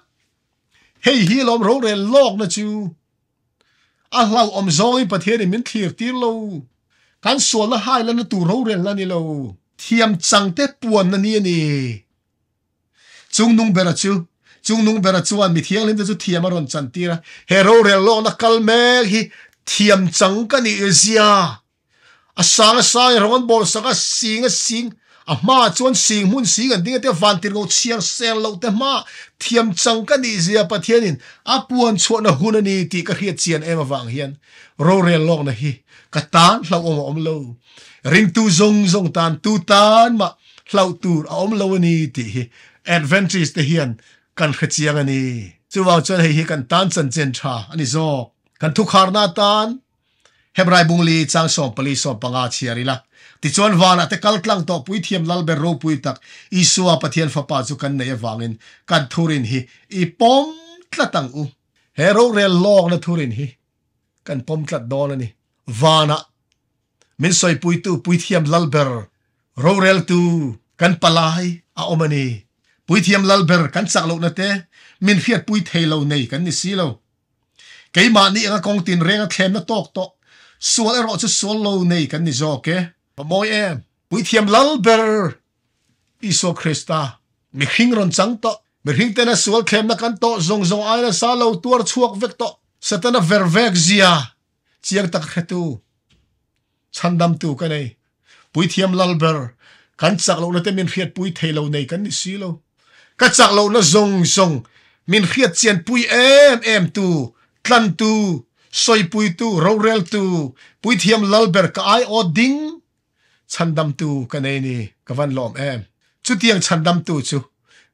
เฮ้ยฮีลมรู้เรื่องลอกนะจูอะเราอมซอยประเทศมินเทียบตีโลการสวนละหายแล้วนตูเราเรียนแล้วนี่เราเทียมจังเตปวนนั่นนี่นี่จุงนุงเบรจูจุงนุงเบรจูวันมีเทียงลิมจะเทียมารอนจันตีระเฮโรเรลโลนักกัลเมกฮิเทียมจังกันนี่เอเซียอาสังสังร้อนบอลสังสิงสิง a ma chuan sing mun si kan ding te van tir go chiar sel lo te ma thiam chang ka ni zia pathianin a puan chuan na hun ani ti ka hiat chian em awang hian ro rel lok na hi ka tan hlau om om lo ring tu zong zong tan tu tan ma hlau tur a om lo ani ti hi adventures te hian kan khachiang ani chuwa chuan hei hi kan tan chan chen tha ani zo kan thu kharna tan hebraibu งลีจางสอมปลีสอมปังอาเชียริละ ti chuan wala te kal tlang to pui thiam lal ber ro pui tak isua pathian fapa chu kan nei awangin kan thurin hi i pom tlatang u hero rel log na thurin hi kan pom tlat don ani wana min soi pui tu pui thiam lal ber ro rel tu kan palai a omani pui thiam lal ber kan sak lo na te min fiat pui thei lo nei kan ni si lo keima ni nga kong tin renga thlem na tok to sual ero chu sual lo nei kan ni zo ke và mỗi em bụi thiềm lal ber iso christa mi khing ron chang to mi khing tena sual khem na kan to zong zong ai na sa lo tuar chuak vek to satana ver vek zia chiang tak khetu chandam tu ka nei bụi Thiam lal ber kan chak lo na te min khiat pui thei lo nei kan ni si lo ka chak lo na zong zong min khiat chen pui em em tu tlan tu soi pui tu rorel tu pui thiam lalber ka ai o ding ชันดำตูกันไอนี่กวันลอมเอมจุดยังชันดำตูจู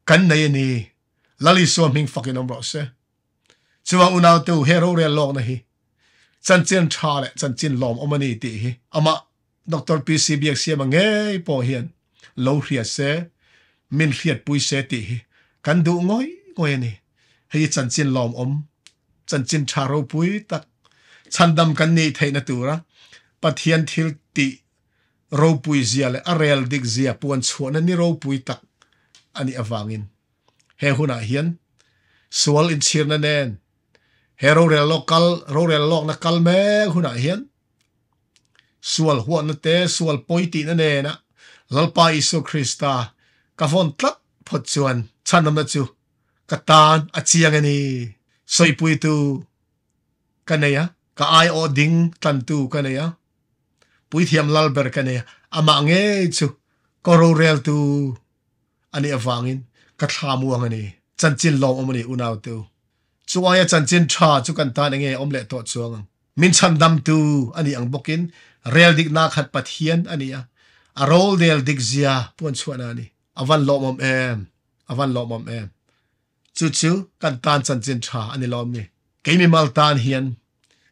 กันไอนี่ลลิสวมิงฟักินอมรอเสจวงอุณาตูเฮโรเรียลลองนะฮีฉันเจียนชาเละฉันเจียนลอมอมันนี่ตีฮีอามาดรพีซีบีเอ็กเซียมังเงยพอเฮียนโลวเรียเสมินเรียดปุยเสตีฮีกันดูงอยงอยนี่ให้ฉันเจียนลอมอมฉันเจียนชาโรปุยตักชันดำกันนี่ไทยนะตุระปะเทียนทิลตี ro pui zia le arel dik zia puan chuan ni ro pui tak ani awangin he huna hian sual in chir na nen he ro rel lokal ro rel lok na kal me huna hian sual huan na te sual poiti na ne na lalpa isu krista ka von tlak phot chuan chanam na chu katan achiang ani soipui tu kanaya ka ai o ding tan tu kanaya พุทธิมลลเบรกันเนี่ยอามังเงี้ยชัวก็โรเรลตูอันนี้เอฟังอินกระทำวังอันนี้จันจินลองอมันนี่อุณาตูจูัวายาจันจินชาจูุกันตานเงี้ยอมเล็ตตัวชัวงมินชันดัมตูอันนี้อังบกินเรียลดิกนักขัดปัทเฮียนอันนี้อะอารอลเดลดิกเซียปวนชัวนันนี่อวันลมอมเอมอวันลมอมเอมชูจูกันตานจันจินชาอันนี้ลอมนี่เกมีมาลตานเฮียน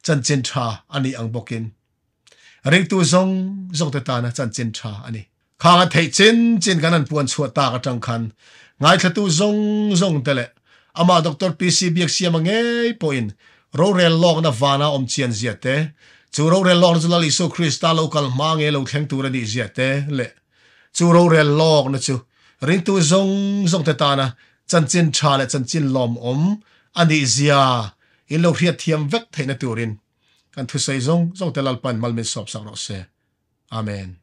จันจินชาอันนี้อังบกินริงตูซงซงเตตานะจันจินชาอันนี้ข้างเทจินจินกันนั้นปวนสวดตากระจังคันไงทตูซงซงเตเลอามาดอกตอร์พีซีบีเอ็กซีมังเอ้ปอินโรเรลล็อกนะวานาอมเชียนเจียเตจูโรเรลล็อกจุลลิโซคริสตลโลกอลมังเอลูกแข็งตัวนีเจียเตเลจูโรเรลล็อกนะจูริงตูซงซงเตตานะจันจินชาและจันจินลอมอมอันดีเซียอินโลเรียเทียมเวกเทนตัวริน kan thu sai zong zong telal pan malmin sop sak ro se amen